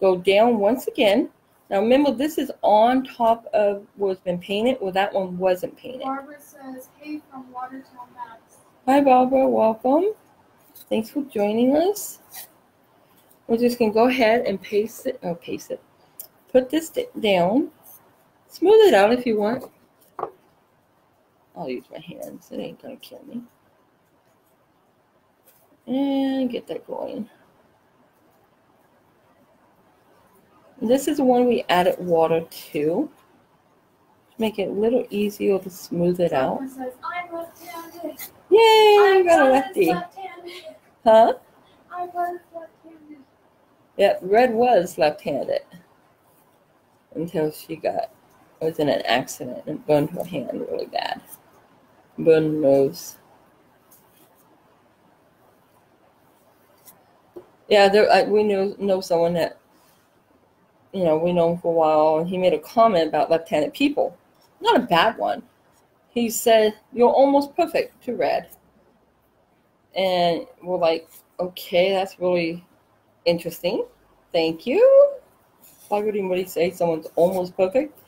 go down once again. Now remember, this is on top of what's been painted. Well, that one wasn't painted. Barbara says, "Hey from Watertown, Mass." Hi, Barbara. Welcome. Thanks for joining us. We're just gonna go ahead and paste it. Oh, paste it. Put this down. Smooth it out if you want. I'll use my hands. It ain't gonna kill me. And get that going. This is the one we added water to. Make it a little easier to smooth it out. Says, "I'm. Yay! I'm We got a lefty. Huh? I was left-handed. Yeah, Red was left-handed until she got was in an accident and burned her hand really bad. Burned her nose. Yeah, there I, we know know someone that you know we know him for a while, and he made a comment about left-handed people. Not a bad one. He said, "You're almost perfect to Red," and we're like, "Okay, that's really interesting. Thank you." Why would anybody say someone's almost perfect?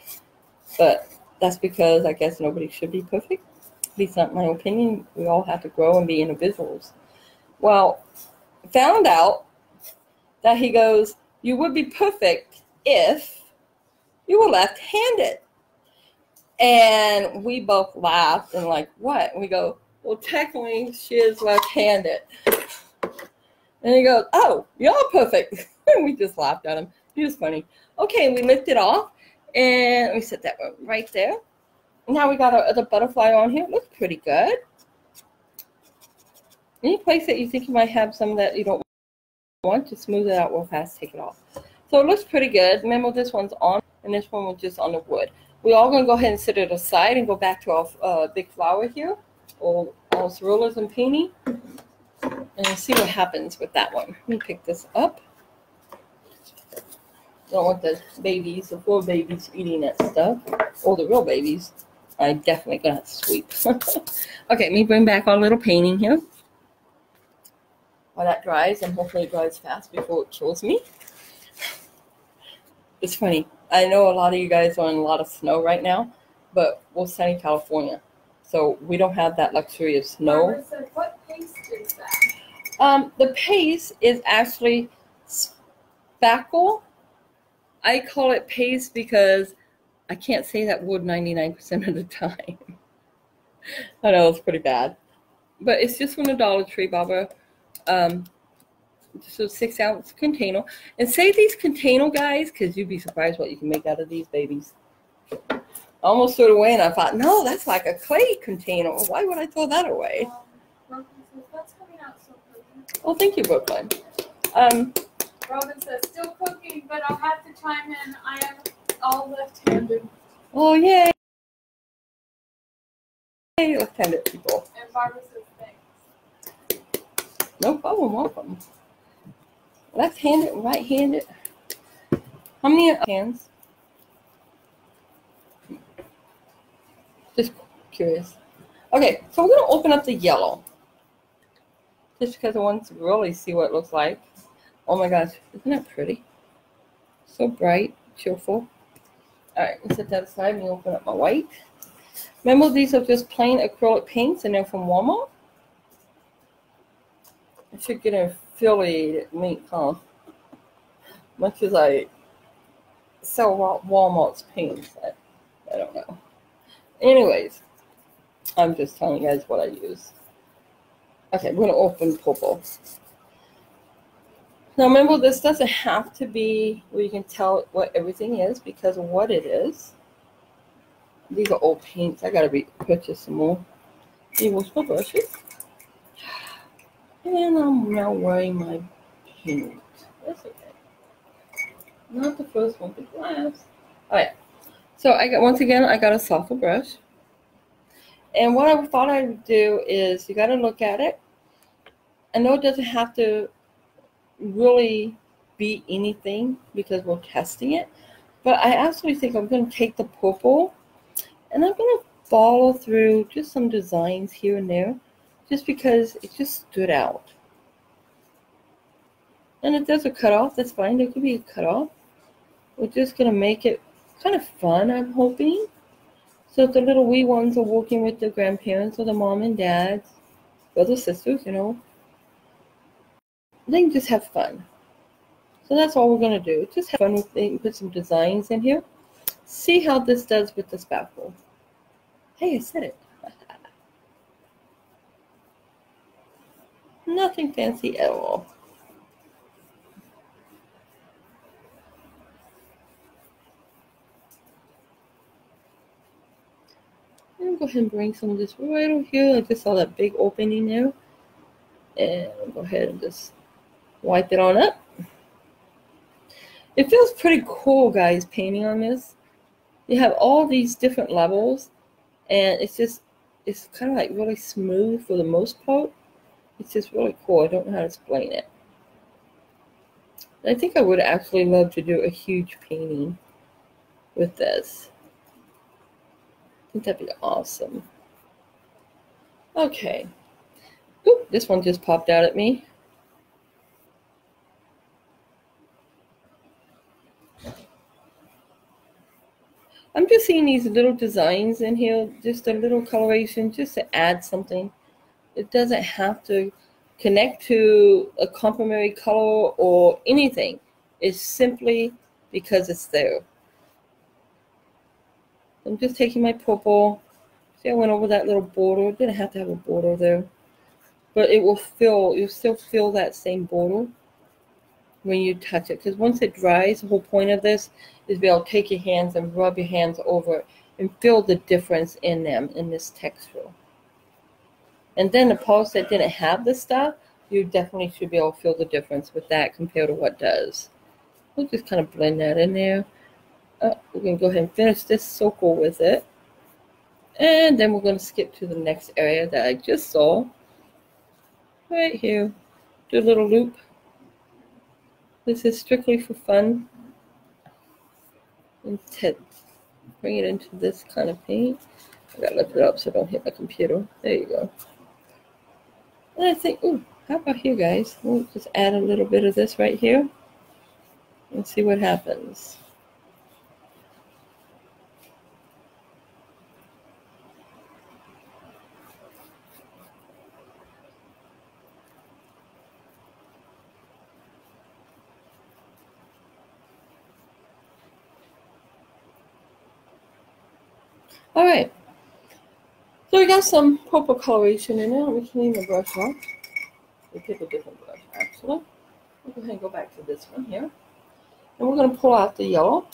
But that's because I guess nobody should be perfect. At least not my opinion. We all have to grow and be individuals. Well, found out that he goes, You would be perfect if you were left handed. And we both laughed and, like, what? And we go, Well, technically, she is left handed. And he goes, Oh, you're perfect. and we just laughed at him. He was funny. Okay, we lift it off and we set that one right there. Now we got our other butterfly on here. It looks pretty good. Any place that you think you might have some that you don't want to smooth it out real fast, take it off. So it looks pretty good. Remember this one's on and this one was just on the wood. We're all going to go ahead and set it aside and go back to our uh, big flower here, all, our cerullas and peony, and see what happens with that one. Let me pick this up. Don't want the babies, the poor babies eating that stuff, or the real babies. I definitely got to sweep. okay, let me bring back our little painting here. While that dries, and hopefully it dries fast before it kills me. It's funny. I know a lot of you guys are in a lot of snow right now, but we're sunny California. So we don't have that luxury of snow. What paste is that? Um, the paste is actually spackle. I call it paste because I can't say that word 99% of the time. I know it's pretty bad. But it's just from the Dollar Tree, Barbara. Um, a six ounce container. And save these container guys because you'd be surprised what you can make out of these babies. I almost threw it away and I thought, no, that's like a clay container. Why would I throw that away? Um, says, that's coming out so. Oh, thank you, Brooklyn. Um, Robin says, still cooking, but I'll have to chime in. I am all left-handed. oh, yay. Yay, left-handed people. And Barbara says, thanks. No problem, welcome. Left-handed, right-handed. How many hands? Just curious. Okay, so we're gonna open up the yellow. Just because I want to really see what it looks like. Oh my gosh, isn't that pretty? So bright, cheerful. All right, let's set that aside. Me open up my white. Remember, these are just plain acrylic paints, and they're from Walmart. I should get an affiliated link, huh? Much as I sell Walmart's paints, I, I don't know. Anyways, I'm just telling you guys what I use. Okay, we're gonna open purple. Now remember, this doesn't have to be where you can tell what everything is because of what it is. These are old paints. I gotta be purchase some more. My brushes. And I'm now wearing my paint. That's okay. Not the first one, but the last. Alright. So I got once again I got a softer brush. And what I thought I would do is you gotta look at it. I know it doesn't have to really be anything because we're testing it. But I actually think I'm going to take the purple and I'm going to follow through just some designs here and there just because it just stood out. And if there's a cutoff, that's fine. There could be a cutoff. We're just going to make it kind of fun, I'm hoping. So the little wee ones are working with the grandparents or the mom and dads, brothers, sisters, you know, they just have fun. So that's all we're going to do. Just have fun with it, put some designs in here. See how this does with the spackle. Hey, I said it. Nothing fancy at all. I'm go ahead and bring some of this right over here. I just saw that big opening there. And I'll go ahead and just Wipe it on up. It feels pretty cool, guys, painting on this. You have all these different levels, and it's just, it's kind of like really smooth for the most part. It's just really cool. I don't know how to explain it. I think I would actually love to do a huge painting with this. I think that'd be awesome. Okay. Ooh, this one just popped out at me. I'm just seeing these little designs in here, just a little coloration, just to add something. It doesn't have to connect to a complementary color or anything. It's simply because it's there. I'm just taking my purple. See, I went over that little border. Didn't have to have a border there. But it will feel, you'll still feel that same border when you touch it. Because once it dries, the whole point of this is be able to take your hands and rub your hands over it and feel the difference in them, in this texture. And then the parts that didn't have the stuff, you definitely should be able to feel the difference with that compared to what does. We'll just kind of blend that in there. Uh, we're going to go ahead and finish this circle with it. And then we're going to skip to the next area that I just saw. Right here. Do a little loop. This is strictly for fun. And bring it into this kind of paint. I gotta lift it up so I don't hit my computer. There you go. And I think, ooh, how about here, guys? We'll just add a little bit of this right here and see what happens. All right. So we got some purple coloration in it. Me clean the brush off. We pick a different brush, actually. We'll go ahead and go back to this one here. And we're going to pull out the yellow.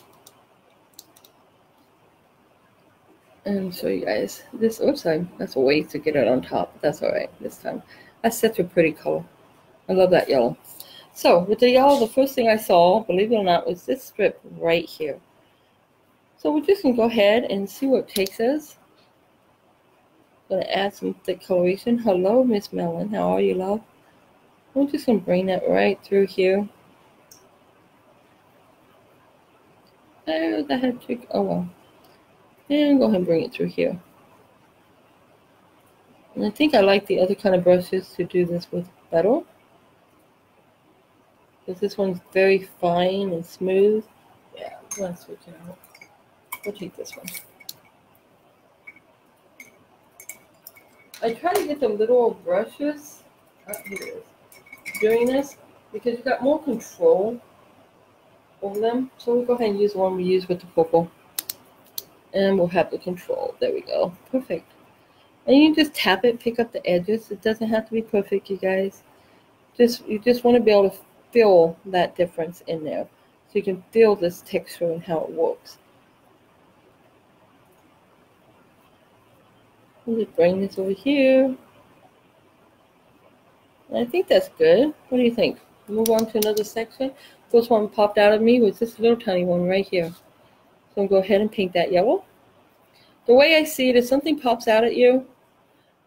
And show you guys this. Oops, I, that's a way to get it on top. That's all right this time. That's such a pretty color. I love that yellow. So with the yellow, the first thing I saw, believe it or not, was this strip right here. So we're just going to go ahead and see what takes us. Gonna add some thick coloration. Hello, Miss Mellon. How are you, love? I'm just gonna bring that right through here. Oh, the head trick. Oh well. And go ahead and bring it through here. And I think I like the other kind of brushes to do this with better. Because this one's very fine and smooth. Yeah, gonna switch it out. We'll take this one. I try to get the little brushes oh, doing this because you got more control over them. So we'll go ahead and use the one we use with the purple. And we'll have the control. There we go. Perfect. And you just tap it, pick up the edges. It doesn't have to be perfect, you guys. Just You just want to be able to feel that difference in there. So you can feel this texture and how it works. Let me bring this over here. I think that's good. What do you think? Move on to another section. First one popped out of me was this little tiny one right here. So I'll go ahead and paint that yellow. The way I see it is something pops out at you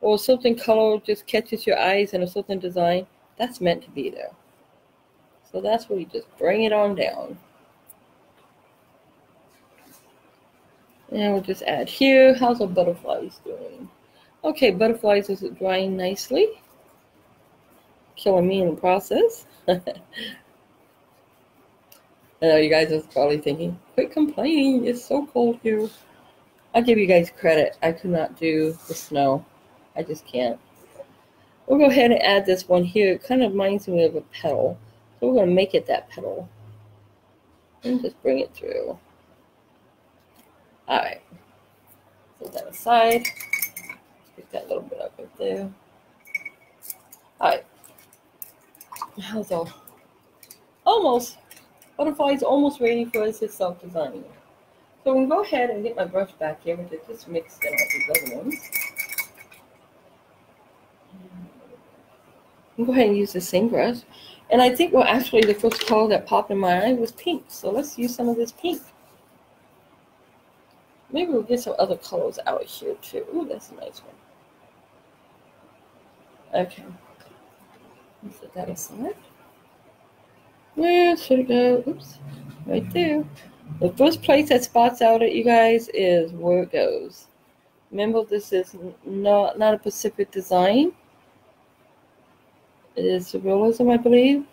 or something color just catches your eyes in a certain design, that's meant to be there. So that's where you just bring it on down. And we'll just add here. How's our butterflies doing? Okay, butterflies is it drying nicely. Killing me in the process. I know you guys are probably thinking, quit complaining, it's so cold here. I'll give you guys credit. I could not do the snow. I just can't. We'll go ahead and add this one here. It kind of reminds me of a petal. So we're going to make it that petal. And just bring it through. All right. Put that aside. Pick that little bit up right there. All right. How's all? Almost. Butterfly's almost ready for us to self-design. So I'm going to go ahead and get my brush back here, which I just mixed in with these other ones. And go ahead and use the same brush. And I think, well, actually, the first color that popped in my eye was pink. So let's use some of this pink. Maybe we'll get some other colors out here too. Ooh, that's a nice one. Okay. Set that aside. Where should it go? Oops. Right there. The first place that spots out at you guys is where it goes. Remember, this is not, not a Pacific design. It is surrealism, I believe.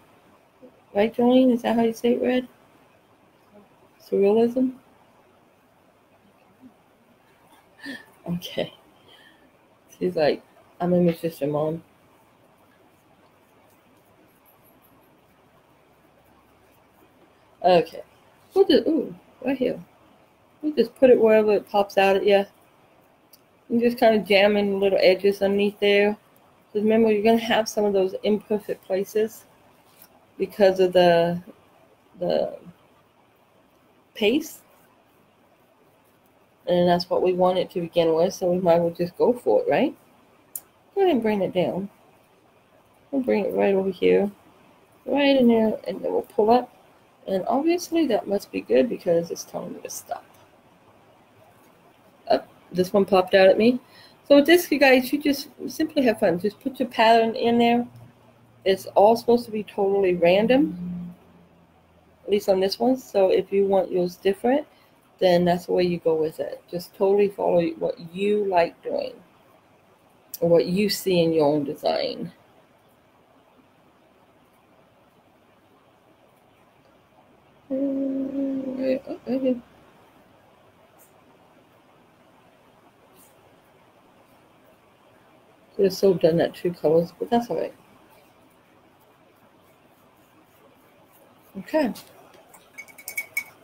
Right, Jolene? Is that how you say it, Red? Surrealism? Okay. She's like, I'm a musician, Mom. Okay. We'll just, ooh, right here. We'll just put it wherever it pops out at you. And just kind of jamming little edges underneath there. Because remember, you're going to have some of those imperfect places because of the the paste. And that's what we wanted to begin with, so we might as well just go for it, right? Go ahead and bring it down. We'll bring it right over here. Right in there, and then we'll pull up. And obviously that must be good because it's telling me to stop. Up, this one popped out at me. So with this, you guys, you just simply have fun. Just put your pattern in there. It's all supposed to be totally random, at least on this one. So if you want yours different, then that's the way you go with it. Just totally follow what you like doing or what you see in your own design. Okay. Could have still done that two colors, but that's all right. Okay.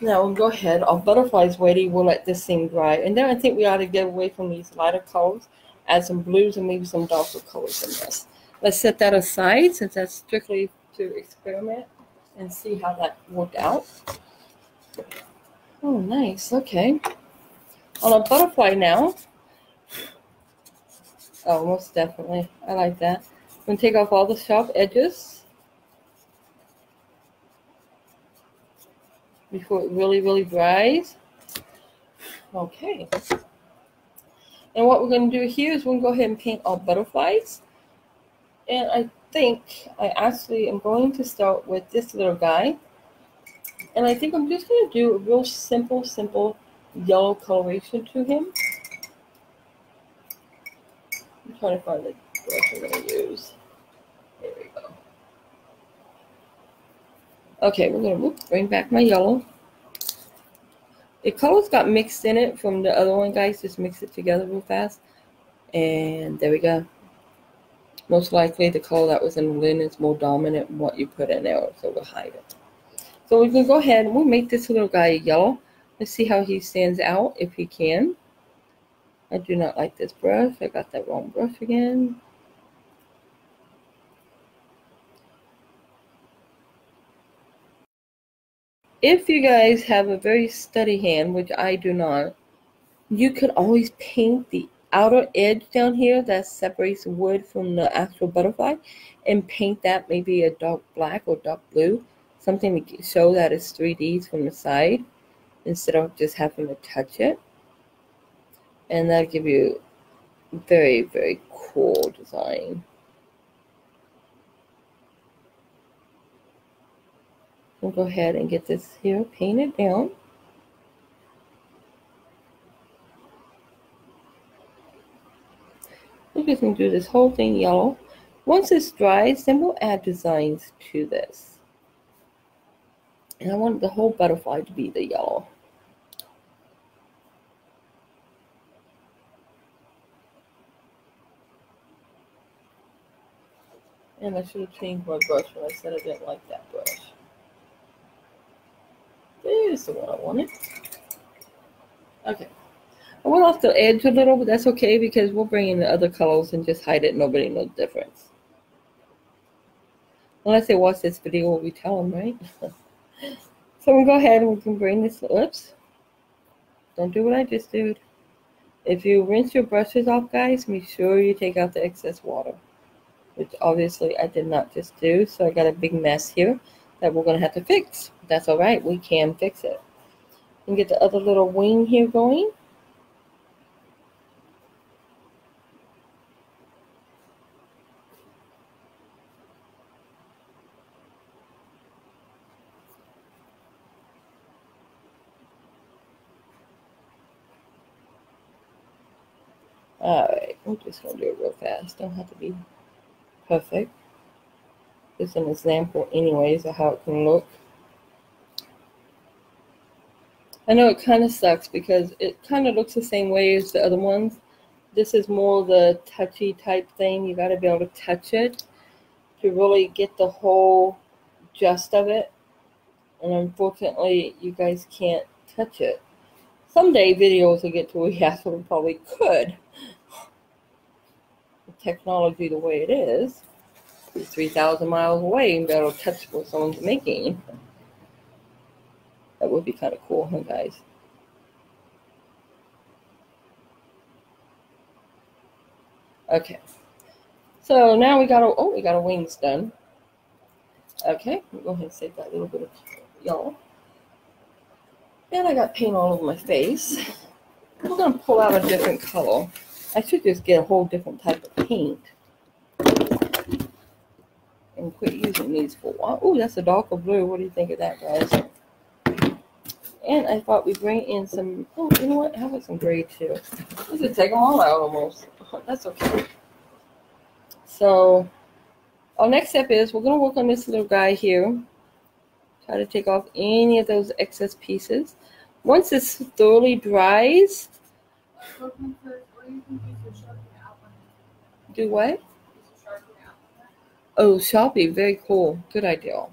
Now we'll go ahead. Our butterfly's ready. We'll let this thing dry. And then I think we ought to get away from these lighter colors, add some blues and maybe some darker colors in this. Let's set that aside since that's strictly to experiment and see how that worked out. Oh, nice. Okay. On a butterfly now, Oh, most definitely. I like that. I'm going to take off all the sharp edges before it really, really dries. Okay. And what we're going to do here is we're going to go ahead and paint our butterflies. And I think I actually am going to start with this little guy. And I think I'm just going to do a real simple, simple yellow coloration to him I'm trying to find the brush I'm going to use. There we go. Okay, we're going to bring back my yellow. The colors got mixed in it from the other one, guys. Just mix it together real fast. And there we go. Most likely the color that was in the linen is more dominant than what you put in there, so we'll hide it. So we can go ahead and we'll make this little guy yellow. Let's see how he stands out, if he can. I do not like this brush. I got that wrong brush again. If you guys have a very steady hand, which I do not, you could always paint the outer edge down here that separates the wood from the actual butterfly and paint that maybe a dark black or dark blue, something to show that it's 3Ds from the side instead of just having to touch it and that'll give you a very, very cool design. We'll go ahead and get this here painted down. We're just going to do this whole thing yellow. Once this dries, then we'll add designs to this. And I want the whole butterfly to be the yellow. And I should have changed my brush when I said I didn't like that brush. Is the one I wanted. Okay. I went off the edge a little, but that's okay because we'll bring in the other colors and just hide it. Nobody knows the difference. Unless they watch this video, we tell them, right? so we'll go ahead and we can bring this, oops. Don't do what I just did. If you rinse your brushes off, guys, make sure you take out the excess water. which obviously I did not just do. So I got a big mess here that we're going to have to fix. That's all right. We can fix it. And get the other little wing here going. Alright, I'm just going to do it real fast. Don't have to be perfect. Just an example anyways of how it can look. I know it kind of sucks because it kind of looks the same way as the other ones. This is more the touchy type thing. You got to be able to touch it to really get the whole gist of it. And unfortunately, you guys can't touch it. Someday videos will get to where you probably could The technology the way it is, 3,000 miles away and be able to touch what someone's making. That would be kind of cool, huh, guys? Okay. So now we got our, oh, we got our wings done. Okay, go ahead and save that little bit of yellow. And I got paint all over my face. We're going to pull out a different color. I should just get a whole different type of paint. And quit using these for one. Oh, that's a darker blue. What do you think of that, guys? And I thought we'd bring in some, oh, you know what? How about some gray too? We could take them all out almost. That's okay. So, our next step is we're going to work on this little guy here. Try to take off any of those excess pieces. Once this thoroughly dries, do what? Oh, Sharpie, very cool. Good idea.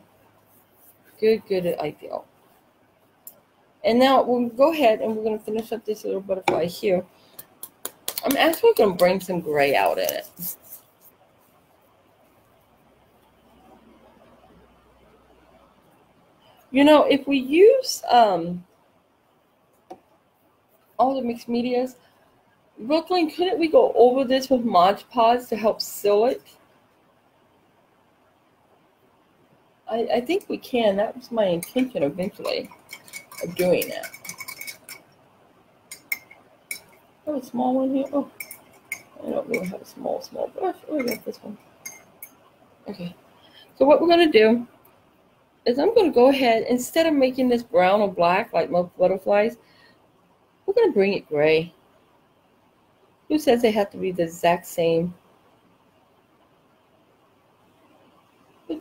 Good, good idea. And now we'll go ahead and we're going to finish up this little butterfly here. I'm actually going to bring some gray out in it. You know, if we use um, all the mixed medias, Brooklyn, couldn't we go over this with Mod Podge to help seal it? I, I think we can. That was my intention eventually of doing that. Have a small one here. Oh, I don't really have a small, small brush. Oh, I got this one. Okay. So what we're going to do is I'm going to go ahead, instead of making this brown or black like most butterflies, we're going to bring it gray. Who says they have to be the exact same?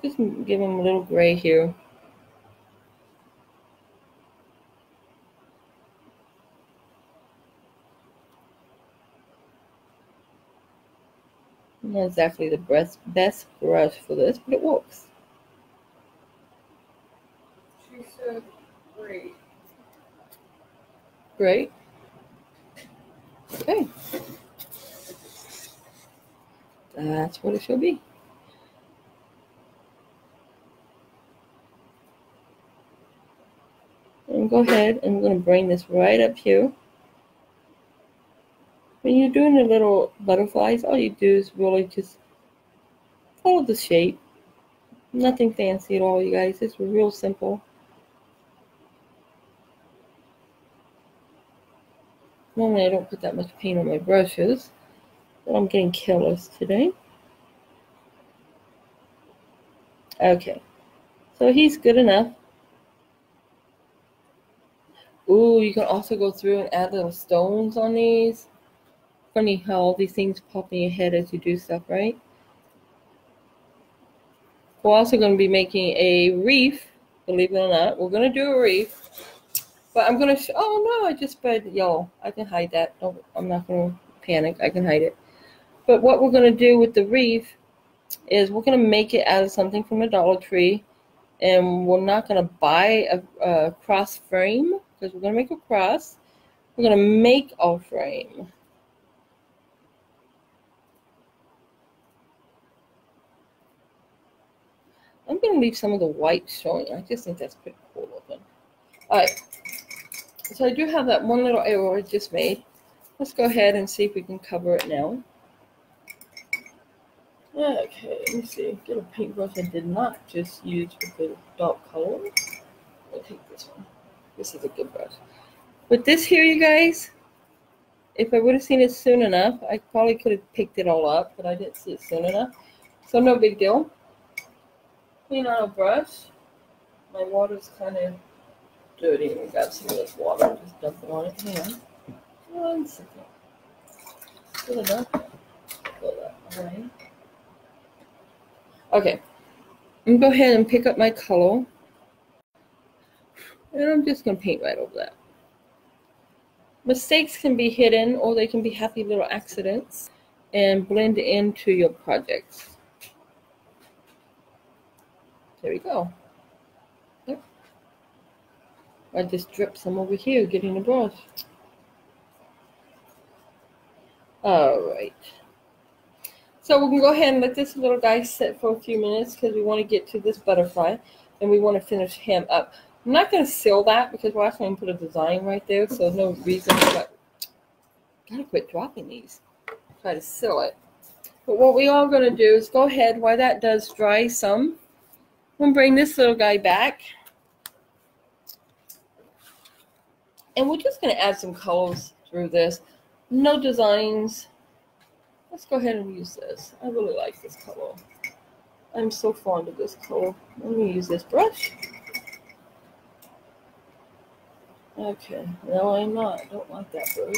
Just give them a little gray here. Not exactly the best, best brush for this, but it works. She said great. Great. Okay. That's what it should be. Go ahead and I'm going to bring this right up here. When you're doing the little butterflies, all you do is really just follow the shape. Nothing fancy at all, you guys. It's real simple. Normally I don't put that much paint on my brushes, but I'm getting careless today. Okay, so he's good enough. Ooh, you can also go through and add little stones on these. Funny how all these things pop in your head as you do stuff, right? We're also going to be making a reef, believe it or not. We're going to do a reef. But I'm gonna. Sh- oh no! I just spread yellow. I can hide that. Don't, I'm not gonna panic. I can hide it. But what we're gonna do with the reef is we're gonna make it out of something from a Dollar Tree, and we're not gonna buy a, a cross frame because we're gonna make a cross. We're gonna make our frame. I'm gonna leave some of the white showing. I just think that's pretty cool looking. All right. So I do have that one little arrow I just made. Let's go ahead and see if we can cover it now. Okay, let me see. Get a paintbrush I did not just use with the dark color. I'll take this one. This is a good brush. With this here, you guys, if I would have seen it soon enough, I probably could have picked it all up, but I didn't see it soon enough. So no big deal. Clean on a brush. My water's kind of dirty. We got some of this water. Just dump it on it. Hang on. One second. Good enough. Go that way. Okay. I'm gonna go ahead and pick up my color. And I'm just gonna paint right over that. Mistakes can be hidden or they can be happy little accidents and blend into your projects. There we go. I just dripped some over here getting the brush. All right. So we can go ahead and let this little guy sit for a few minutes because we want to get to this butterfly and we want to finish him up. I'm not going to seal that because we're actually going to put a design right there, so there's no reason. But gotta quit dropping these. Try to seal it. But what we are going to do is go ahead while that does dry some. I'm going to bring this little guy back. And we're just going to add some colors through this. No designs. Let's go ahead and use this. I really like this color. I'm so fond of this color. Let me use this brush. Okay, no, I'm not. I don't like that bird.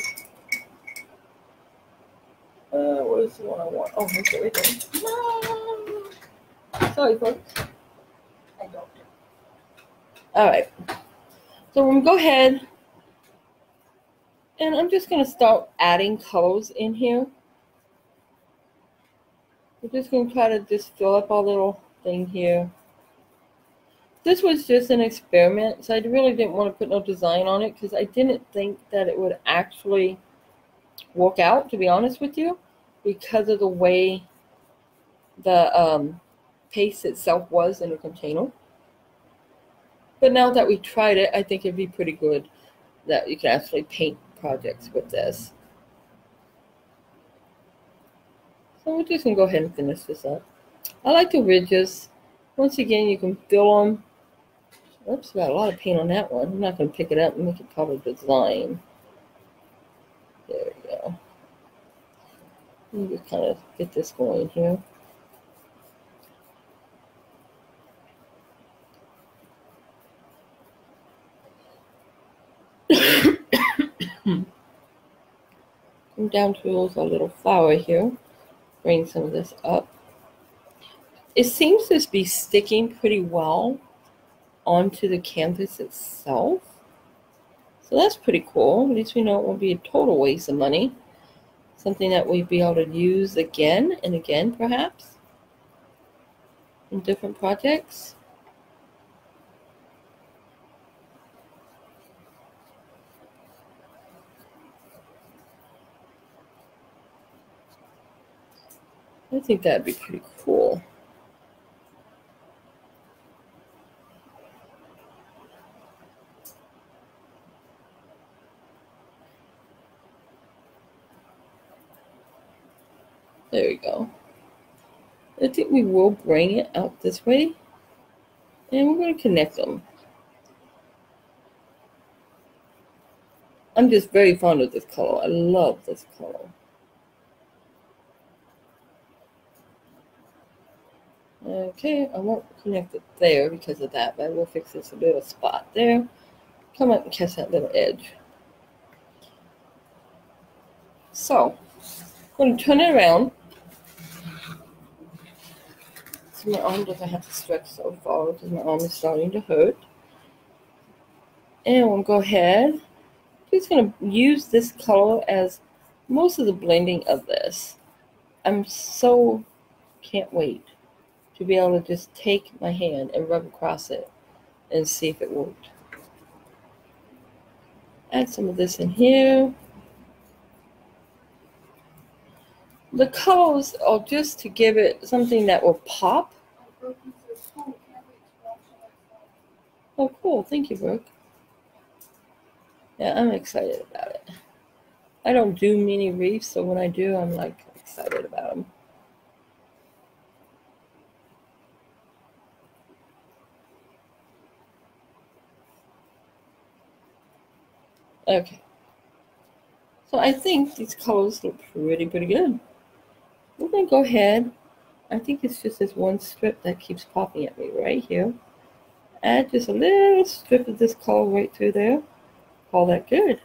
Uh, what is the one I want? Oh, here's it right there. No! Sorry, folks. I don't. All right. So we're going to go ahead and I'm just going to start adding colors in here. We're just going to try to just fill up our little thing here. This was just an experiment, so I really didn't want to put no design on it because I didn't think that it would actually work out, to be honest with you, because of the way the um, paste itself was in the container. But now that we tried it, I think it'd be pretty good that you can actually paint projects with this. So we're just going to go ahead and finish this up. I like the ridges. Once again, you can fill them Oops, got a lot of paint on that one. I'm not going to pick it up and make it the design. There we go. Let me just kind of get this going here. Come down to a little flower here. Bring some of this up. It seems to be sticking pretty well onto the canvas itself. So that's pretty cool. At least we know it won't be a total waste of money. Something that we'd be able to use again and again, perhaps, in different projects. I think that'd be pretty cool. There we go. I think we will bring it out this way. And we're going to connect them. I'm just very fond of this color. I love this color. Okay, I won't connect it there because of that, but we'll fix this little spot there. Come up and catch that little edge. So, I'm going to turn it around my arm doesn't have to stretch so far because my arm is starting to hurt. And we'll go ahead. Just going to use this color as most of the blending of this. I'm so can't wait to be able to just take my hand and rub across it and see if it worked. Add some of this in here. The colors are just to give it something that will pop. Oh, cool. Thank you, Brooke. Yeah, I'm excited about it. I don't do mini reefs, so when I do, I'm like excited about them. Okay. So I think these colors look pretty, pretty good. We're going to go ahead. I think it's just this one strip that keeps popping at me right here. Add just a little strip of this color right through there. Call that good.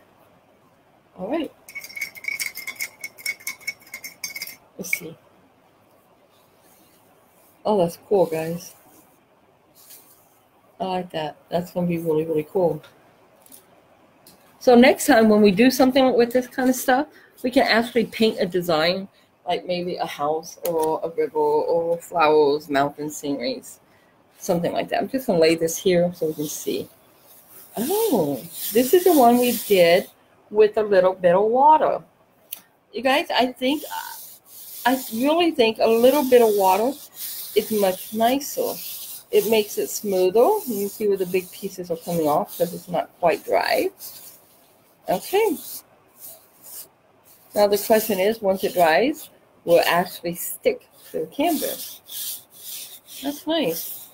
All right. Let's see. Oh, that's cool, guys. I like that. That's going to be really, really cool. So next time when we do something with this kind of stuff, we can actually paint a design, like maybe a house or a river or flowers, mountain sceneries, something like that. I'm just to lay this here so we can see. Oh, this is the one we did with a little bit of water. You guys, I think, I really think a little bit of water is much nicer. It makes it smoother. You see where the big pieces are coming off because it's not quite dry. Okay. Now the question is, once it dries, will actually stick to the canvas? That's nice.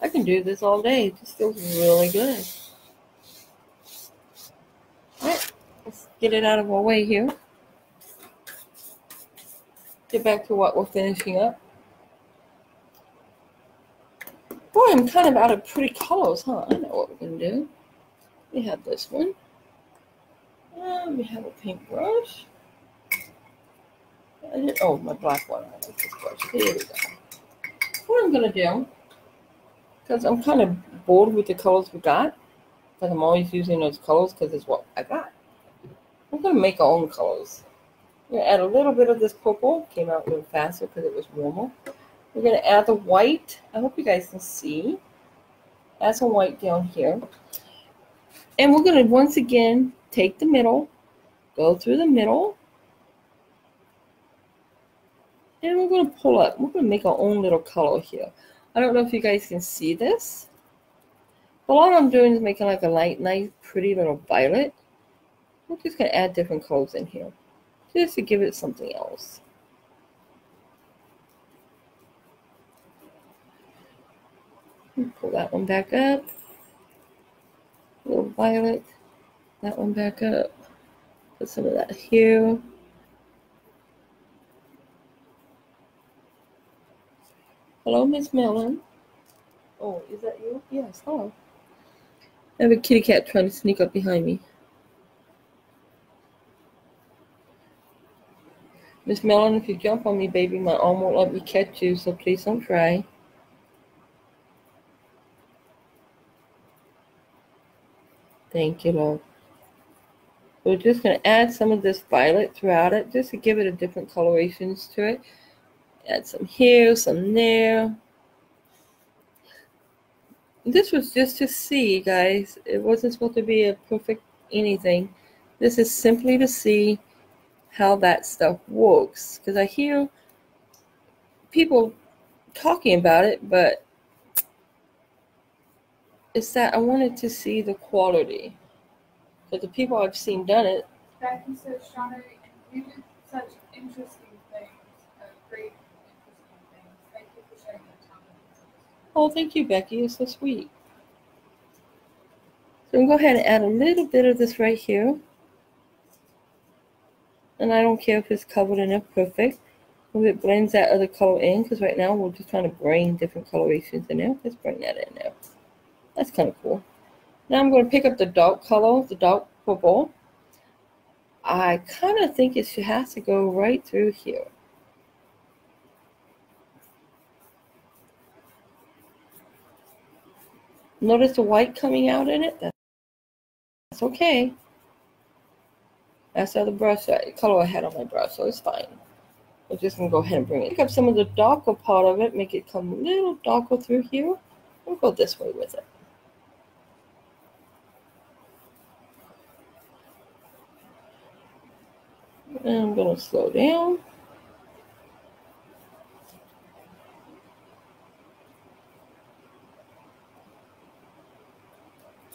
I can do this all day. It just feels really good. All right, let's get it out of our way here. Get back to what we're finishing up. Boy, I'm kind of out of pretty colors, huh? I know what we're going to do. We have this one. And we have a paintbrush. Oh, my black one. I like this. Here we go. What I'm going to do, because I'm kind of bored with the colors we got, because I'm always using those colors because it's what I got. I'm going to make our own colors. We're going to add a little bit of this purple. Came out a little faster because it was warmer. We're going to add the white. I hope you guys can see. Add some white down here. And we're going to once again take the middle, go through the middle, and we're going to pull up. We're going to make our own little color here. I don't know if you guys can see this. But all I'm doing is making like a light, nice, pretty little violet. We're just going to add different colors in here. Just to give it something else. Pull that one back up. A little violet. That one back up. Put some of that here. Hello, Miss Mellon. Oh, is that you? Yes, hello. I have a kitty cat trying to sneak up behind me. Miss Mellon, if you jump on me, baby, my arm won't let me catch you, so please don't try. Thank you, Lord. We're just going to add some of this violet throughout it just to give it a different colorations to it. Add some here, some there. This was just to see, guys. It wasn't supposed to be a perfect anything. This is simply to see how that stuff works. Because I hear people talking about it, but it's that I wanted to see the quality. But the people I've seen done it. Becky says, you did such interesting things, uh, great interesting things. Thank you for sharing your time. Oh, thank you, Becky. You're so sweet. So I'm going to go ahead and add a little bit of this right here. And I don't care if it's covered enough perfect. If it blends that other color in, because right now we're just trying to bring different colorations in there. Let's bring that in there. That's kind of cool. Now I'm going to pick up the dark color, the dark purple. I kind of think it have to go right through here. Notice the white coming out in it? That's okay. That's how the other brush, color I had on my brush, so it's fine. I'm just going to go ahead and bring it. Pick up some of the darker part of it, make it come a little darker through here. We'll go this way with it. And I'm going to slow down.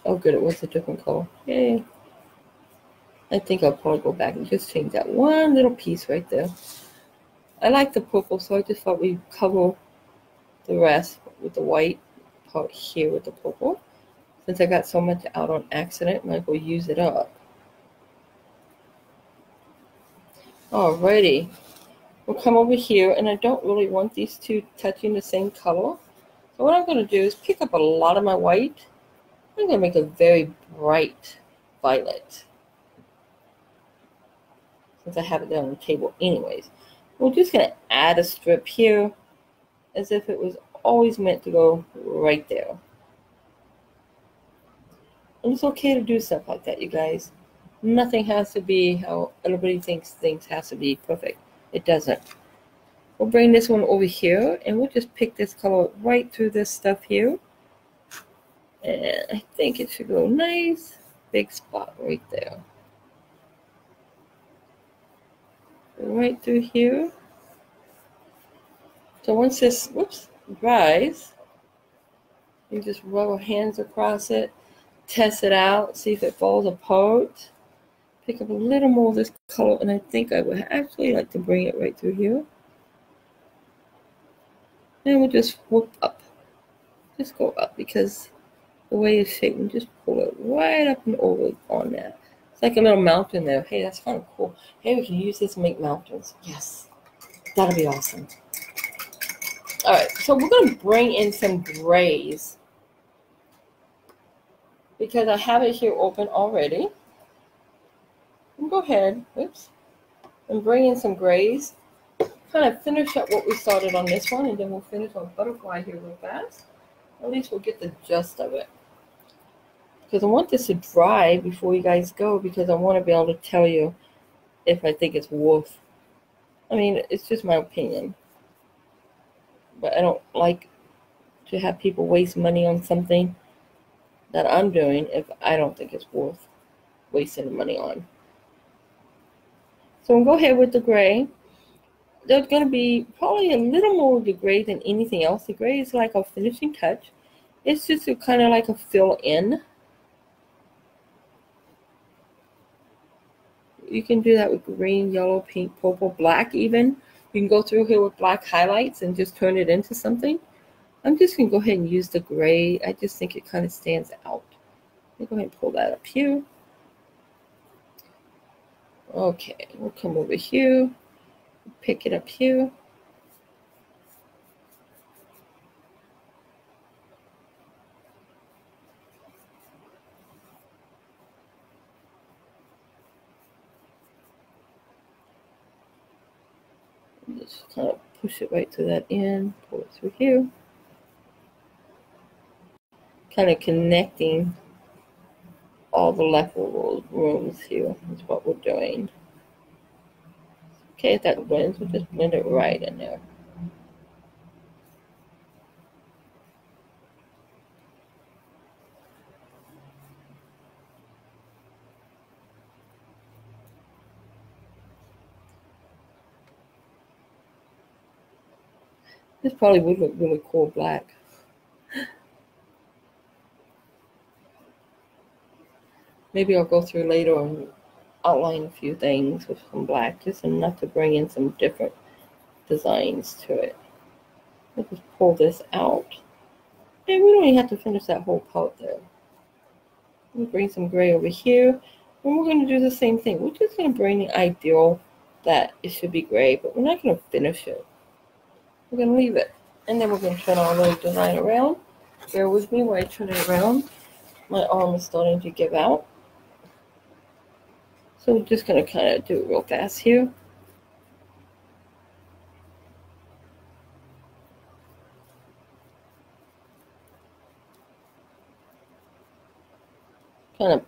Oh, good. It was a different color. Yay. I think I'll probably go back and just change that one little piece right there. I like the purple, so I just thought we'd cover the rest with the white part here with the purple. Since I got so much out on accident, I might as well use it up. Alrighty. We'll come over here, and I don't really want these two touching the same color. So what I'm going to do is pick up a lot of my white I'm going to make a very bright violet. Since I have it there on the table anyways. We're just going to add a strip here as if it was always meant to go right there. And it's okay to do stuff like that, you guys. Nothing has to be how everybody thinks things has to be perfect. It doesn't. We'll bring this one over here and we'll just pick this color right through this stuff here. And I think it should go nice big spot right there. Right through here. So once this, whoops, dries, you just rub our hands across it, test it out, see if it falls apart pick up a little more of this color and I think I would actually like to bring it right through here. And we'll just whoop up. Just go up because the way it's shaped, and just pull it right up and over on that. It's like a little mountain there. Hey, that's kind of cool. Hey, we can use this to make mountains. Yes, that'll be awesome. All right, so we're going to bring in some grays because I have it here open already go ahead, oops, and bring in some grays. Kind of finish up what we started on this one, and then we'll finish on butterfly here real fast. At least we'll get the gist of it. Because I want this to dry before you guys go, because I want to be able to tell you if I think it's worth. I mean, it's just my opinion. But I don't like to have people waste money on something that I'm doing if I don't think it's worth wasting the money on. So we'll go ahead with the gray. There's going to be probably a little more of the gray than anything else. The gray is like a finishing touch. It's just a, kind of like a fill in. You can do that with green, yellow, pink, purple, black even. You can go through here with black highlights and just turn it into something. I'm just going to go ahead and use the gray. I just think it kind of stands out. Let me go ahead and pull that up here. Okay, we'll come over here, pick it up here. Just kind of push it right to that end, pull it through here. Kind of connecting all the leftover rooms here is what we're doing. Okay, if that blends, we'll just blend it right in there. This probably would look really cool black. Maybe I'll go through later and outline a few things with some black, just enough to bring in some different designs to it. I'll just pull this out. And we don't even have to finish that whole part there. We'll bring some gray over here. And we're going to do the same thing. We're just going to bring the ideal that it should be gray, but we're not going to finish it. We're going to leave it. And then we're going to turn our little design around. Bear with me while I turn it around. My arm is starting to give out. So we're just going to kind of do it real fast here. Kind of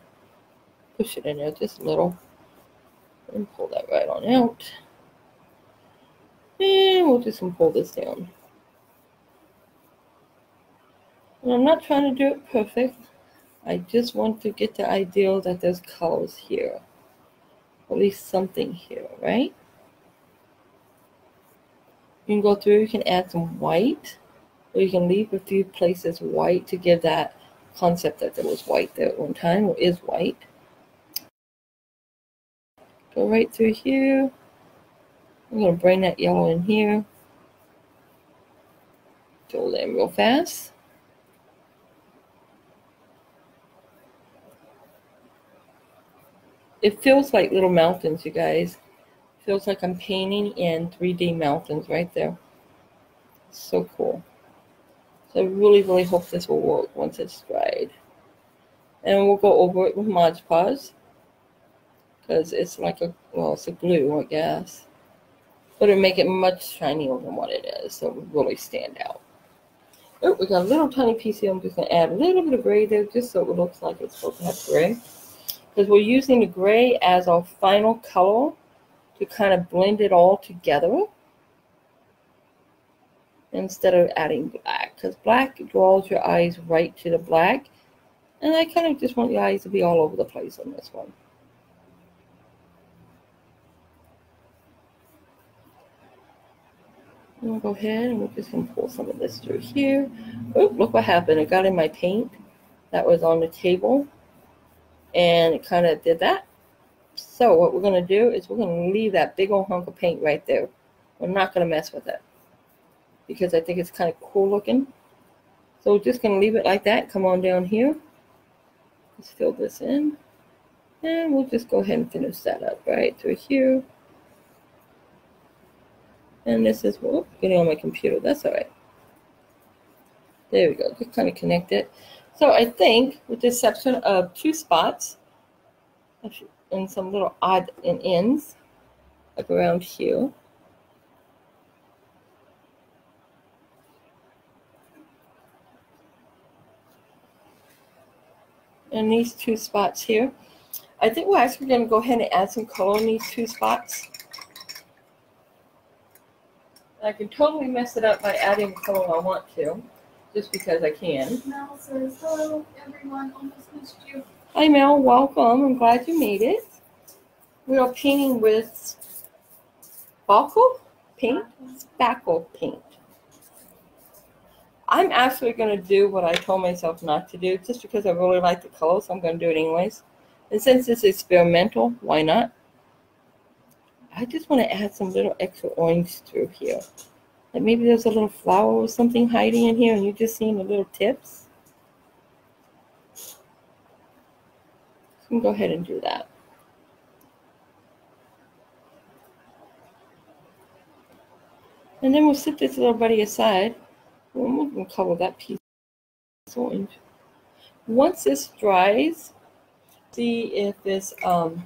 push it in there just a little and pull that right on out. And we'll just pull this down. And I'm not trying to do it perfect. I just want to get the ideal that there's colors here at least something here, right? You can go through, you can add some white, or you can leave a few places white to give that concept that there was white there at one time, or is white. Go right through here. I'm going to bring that yellow in here. Fill in real fast. it feels like little mountains, you guys. Feels like I'm painting in 3D mountains right there. So cool. So I really, really hope this will work once it's dried. And we'll go over it with Mod Podge. Because it's like a, well, it's a glue, I guess. But it'll make it much shinier than what it is. So it will really stand out. Oh, we got a little tiny piece here. I'm just going to add a little bit of gray there just so it looks like it's supposed to have gray. Because we're using the gray as our final color to kind of blend it all together instead of adding black because black draws your eyes right to the black and I kind of just want the eyes to be all over the place on this one. I'm gonna go ahead and we're just gonna pull some of this through here. Oh, look what happened. It got in my paint that was on the table and it kind of did that. So what we're going to do is we're going to leave that big old hunk of paint right there. We're not going to mess with it because I think it's kind of cool looking. So we're just to leave it like that. Come on down here. Let's fill this in. And we'll just go ahead and finish that up right through here. And this is, whoop, getting on my computer. That's all right. There we go. Just kind of connect it. So I think, with the exception of two spots, and some little odd and ends, like around here. And these two spots here. I think we're actually going to go ahead and add some color in these two spots. I can totally mess it up by adding color I want to, just because I can. Mel says, hello, everyone, almost missed you. Hi Mel, welcome. I'm glad you made it. We are painting with spackle paint, spackle paint. I'm actually going to do what I told myself not to do just because I really like the color, so I'm going to do it anyways. And since it's experimental, why not? I just want to add some little extra orange through here. Like maybe there's a little flower or something hiding in here and you're just seeing the little tips. can go ahead and do that. And then we'll set this little buddy aside. We're going to cover that piece orange. Once this dries, see if it's um,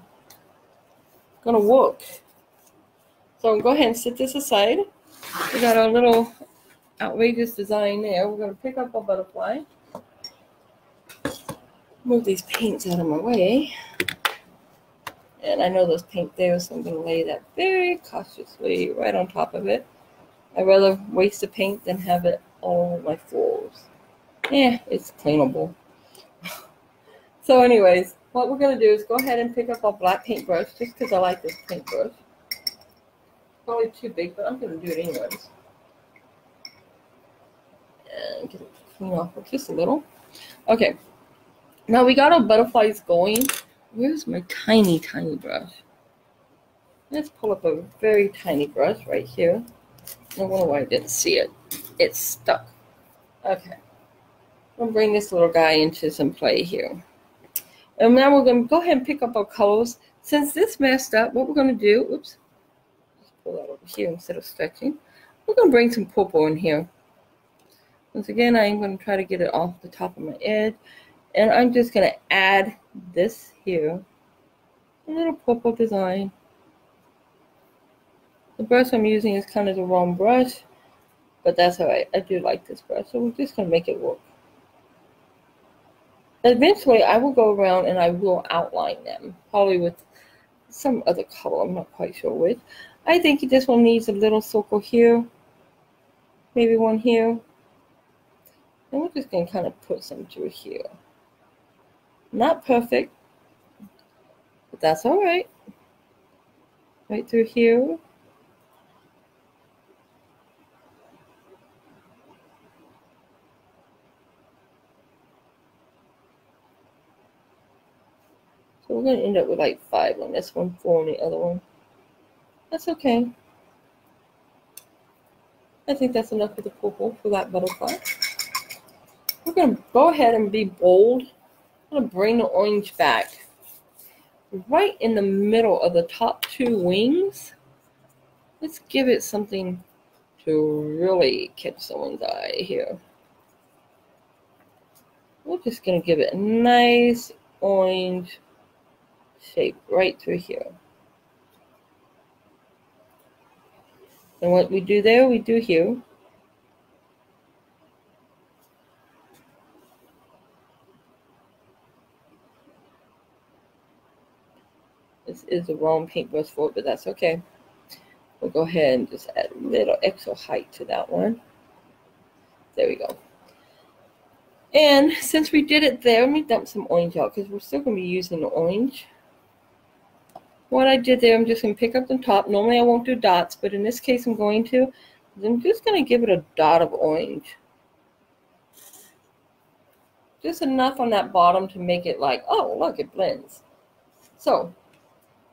going to work. So go ahead and set this aside. We got our little outrageous design there. We're going to pick up a butterfly move these paints out of my way. And I know those paint there, so I'm going to lay that very cautiously right on top of it. I'd rather waste the paint than have it all my floors. Yeah, it's cleanable. so anyways, what we're going to do is go ahead and pick up our black paintbrush, just because I like this paintbrush. Probably too big, but I'm going to do it anyways. And get it clean off just a little. Okay, now we got our butterflies going. Where's my tiny, tiny brush? Let's pull up a very tiny brush right here. I wonder why I didn't see it. It's stuck. Okay. I'll bring this little guy into some play here. And now we're going to go ahead and pick up our colors. Since this messed up, what we're going to do, oops, pull that over here instead of stretching. We're going to bring some purple in here. Once again, I'm going to try to get it off the top of my edge. And I'm just going to add this here, a little purple design. The brush I'm using is kind of the wrong brush, but that's all right. I do like this brush, so we're just going to make it work. Eventually, I will go around and I will outline them, probably with some other color. I'm not quite sure which. I think this one needs a little circle here, maybe one here. And we're just going to kind of put some through here. Not perfect, but that's all right. Right through here. So we're to end up with like five on this one, four on the other one. That's okay. I think that's enough for the purple for that butterfly. We're going to go ahead and be bold I'm going to bring the orange back right in the middle of the top two wings. let's give it something to really catch someone's eye here. We're just going to give it a nice orange shape right through here. And what we do there, we do here. This is the wrong paintbrush for it, but that's okay. We'll go ahead and just add a little extra height to that one. There we go. And since we did it there, let me dump some orange out because we're still going to be using the orange. What I did there, I'm just going to pick up the top. Normally I won't do dots, but in this case I'm going to. I'm just going to give it a dot of orange. Just enough on that bottom to make it like, oh, look, it blends. So,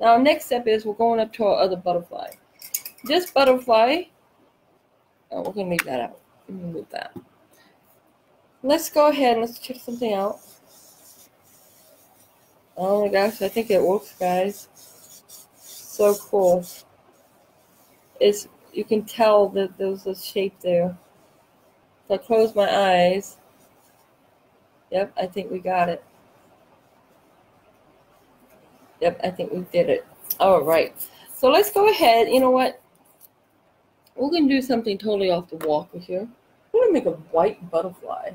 now next step is we're going up to our other butterfly. This butterfly, oh, we're going to leave that out. Move that. Let's go ahead and let's check something out. Oh my gosh, I think it works, guys. So cool. It's you can tell that there's a shape there. If I close my eyes, yep, I think we got it. Yep, I think we did it. All right. So let's go ahead. You know what? We're going to do something totally off the wall here. We're going to make a white butterfly.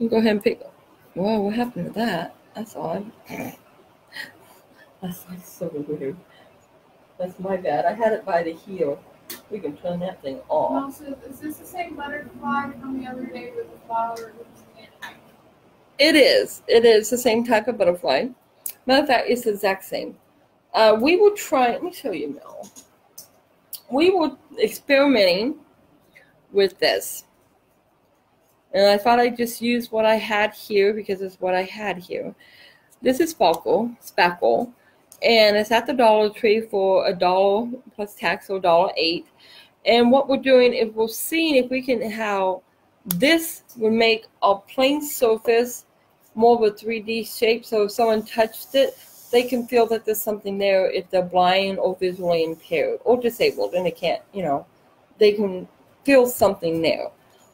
You go ahead and pick. Whoa, what happened to that? That's odd. That's so weird. That's my bad. I had it by the heel. We can turn that thing off. Also, is this the same butterfly from the other day with the flower? It is. It is the same type of butterfly. Matter of fact, it's the exact same. Uh, we will try. Let me show you, Mel. We were experimenting with this. And I thought I'd just use what I had here because it's what I had here. This is Sparkle, Spackle, and it's at the Dollar Tree for a dollar plus tax, so dollar eight. And what we're doing is we're seeing if we can how this would make a plain surface more of a 3D shape. So if someone touched it, they can feel that there's something there if they're blind or visually impaired or disabled and they can't, you know, they can feel something there.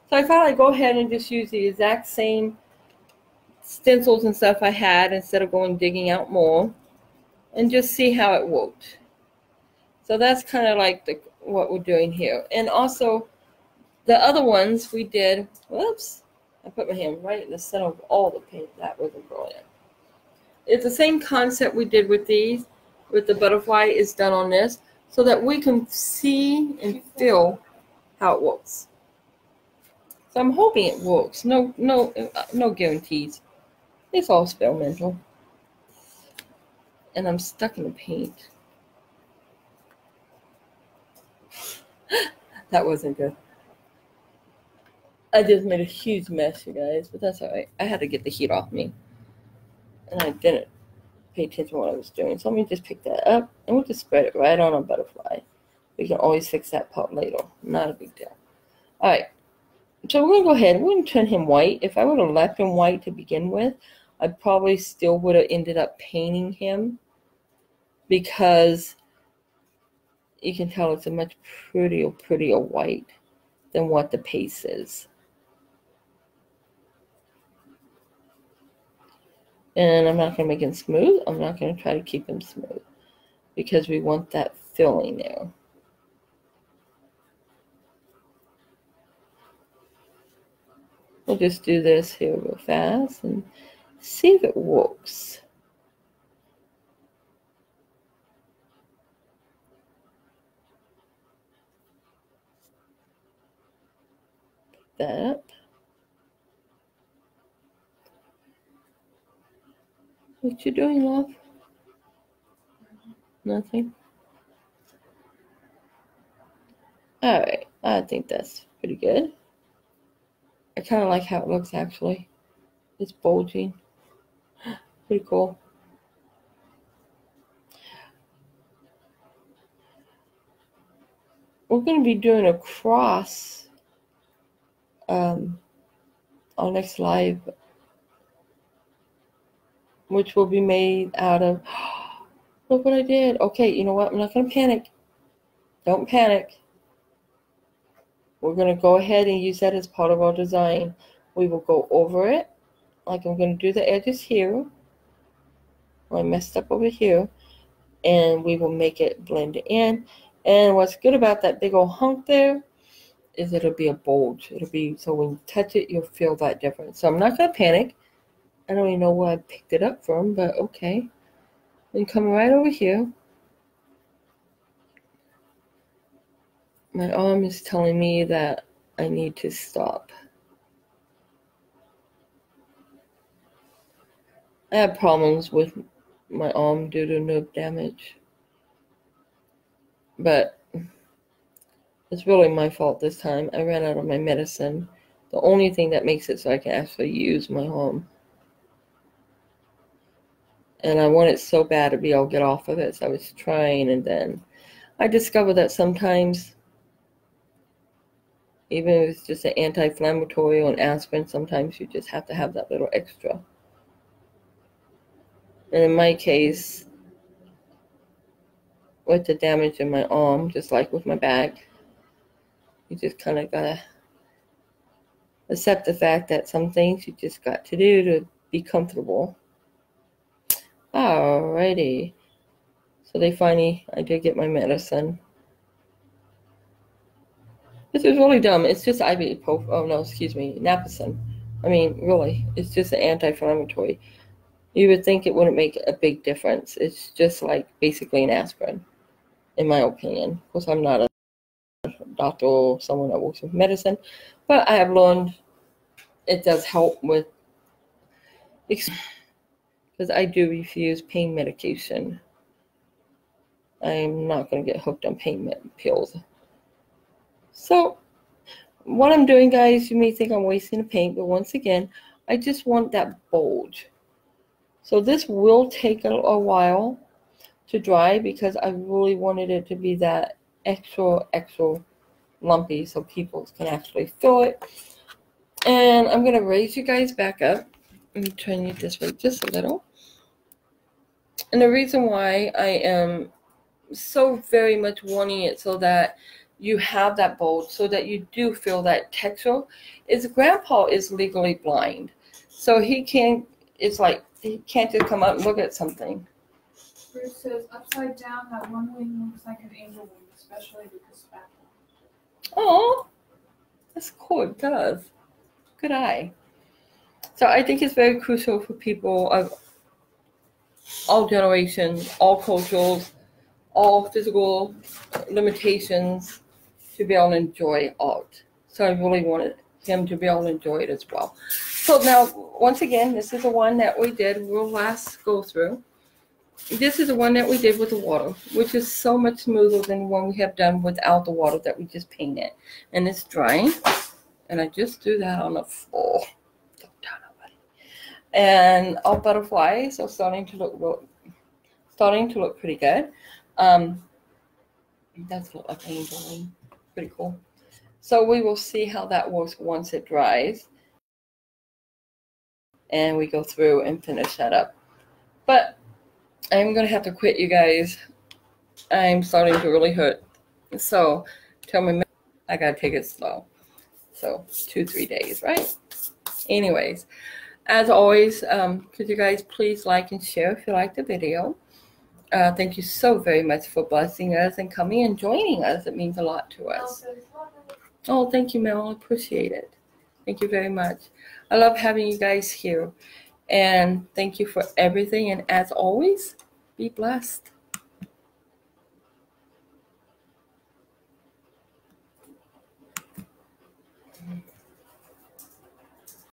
So I thought I'd go ahead and just use the exact same stencils and stuff I had instead of going digging out more and just see how it worked. So that's kind of like the what we're doing here. And also the other ones we did, whoops, I put my hand right in the center of all the paint. That wasn't brilliant. It's the same concept we did with these, with the butterfly is done on this, so that we can see and feel how it works. So I'm hoping it works. No, no, uh, no guarantees. It's all experimental. And I'm stuck in the paint. that wasn't good. I just made a huge mess, you guys, but that's alright. I had to get the heat off me. And I didn't pay attention to what I was doing. So let me just pick that up and we'll just spread it right on a butterfly. We can always fix that part later. Not a big deal. Alright. So we're going to go ahead. We're going to turn him white. If I would have left him white to begin with, I probably still would have ended up painting him because you can tell it's a much prettier, prettier white than what the paste is. And I'm not going to make him smooth. I'm not going to try to keep him smooth because we want that filling there. We'll just do this here real fast and see if it works. that up. What you doing, love? Nothing. All right, I think that's pretty good. I kind of like how it looks actually. It's bulging. Pretty cool. We're going to be doing a cross um, next live, which will be made out of Look what I did. Okay, you know what? I'm not going to panic. Don't panic. We're going to go ahead and use that as part of our design. We will go over it. Like I'm going to do the edges here. I messed up over here. And we will make it blend in. And what's good about that big old hunk there is it'll be a bulge. It'll be, so when you touch it, you'll feel that difference. So I'm not going to panic. I don't even know where I picked it up from, but okay. Then come right over here. My arm is telling me that I need to stop. I have problems with my arm due to nerve damage. But it's really my fault this time. I ran out of my medicine. The only thing that makes it so I can actually use my arm and I wanted so bad to be able to get off of it. So I was trying, and then I discovered that sometimes, even if it's just an anti-inflammatory or an aspirin, sometimes you just have to have that little extra. And in my case, with the damage in my arm, just like with my back, you just kind of gotta accept the fact that some things you just got to do to be comfortable. Alrighty. So they finally, I did get my medicine. This is really dumb. It's just ibuprofen. Oh no, excuse me, naproxen. I mean, really, it's just an anti-inflammatory. You would think it wouldn't make a big difference. It's just like basically an aspirin, in my opinion. Of course, I'm not a doctor or someone that works with medicine, but I have learned it does help with because I do refuse pain medication. I'm not going to get hooked on pain pills. So, what I'm doing, guys, you may think I'm wasting the paint, but once again, I just want that bulge. So this will take a, a while to dry because I really wanted it to be that extra, extra lumpy so people can actually feel it. And I'm going to raise you guys back up. Let me turn you this way just a little. And the reason why I am so very much wanting it so that you have that bold so that you do feel that texture, is grandpa is legally blind. So he can't, it's like, he can't just come up and look at something. Bruce says upside down, that one wing looks like an angel wing, especially because the spatula. Oh, that's cool. It does. Good eye. So I think it's very crucial for people of all generations, all cultures, all physical limitations to be able to enjoy art. So I really wanted him to be able to enjoy it as well. So now, once again, this is the one that we did. We'll last go through. This is the one that we did with the water, which is so much smoother than the one we have done without the water that we just painted. And it's drying. And I just do that on the floor and our butterflies are starting to look starting to look pretty good. Um, does look like angel Pretty cool. So we will see how that works once it dries. And we go through and finish that up. But I'm going to have to quit, you guys. I'm starting to really hurt. So tell me, I got to take it slow. So two, three days, right? Anyways. As always, um, could you guys please like and share if you like the video. Uh, thank you so very much for blessing us and coming and joining us. It means a lot to us. Oh, thank you, Mel. I appreciate it. Thank you very much. I love having you guys here. And thank you for everything. And as always, be blessed.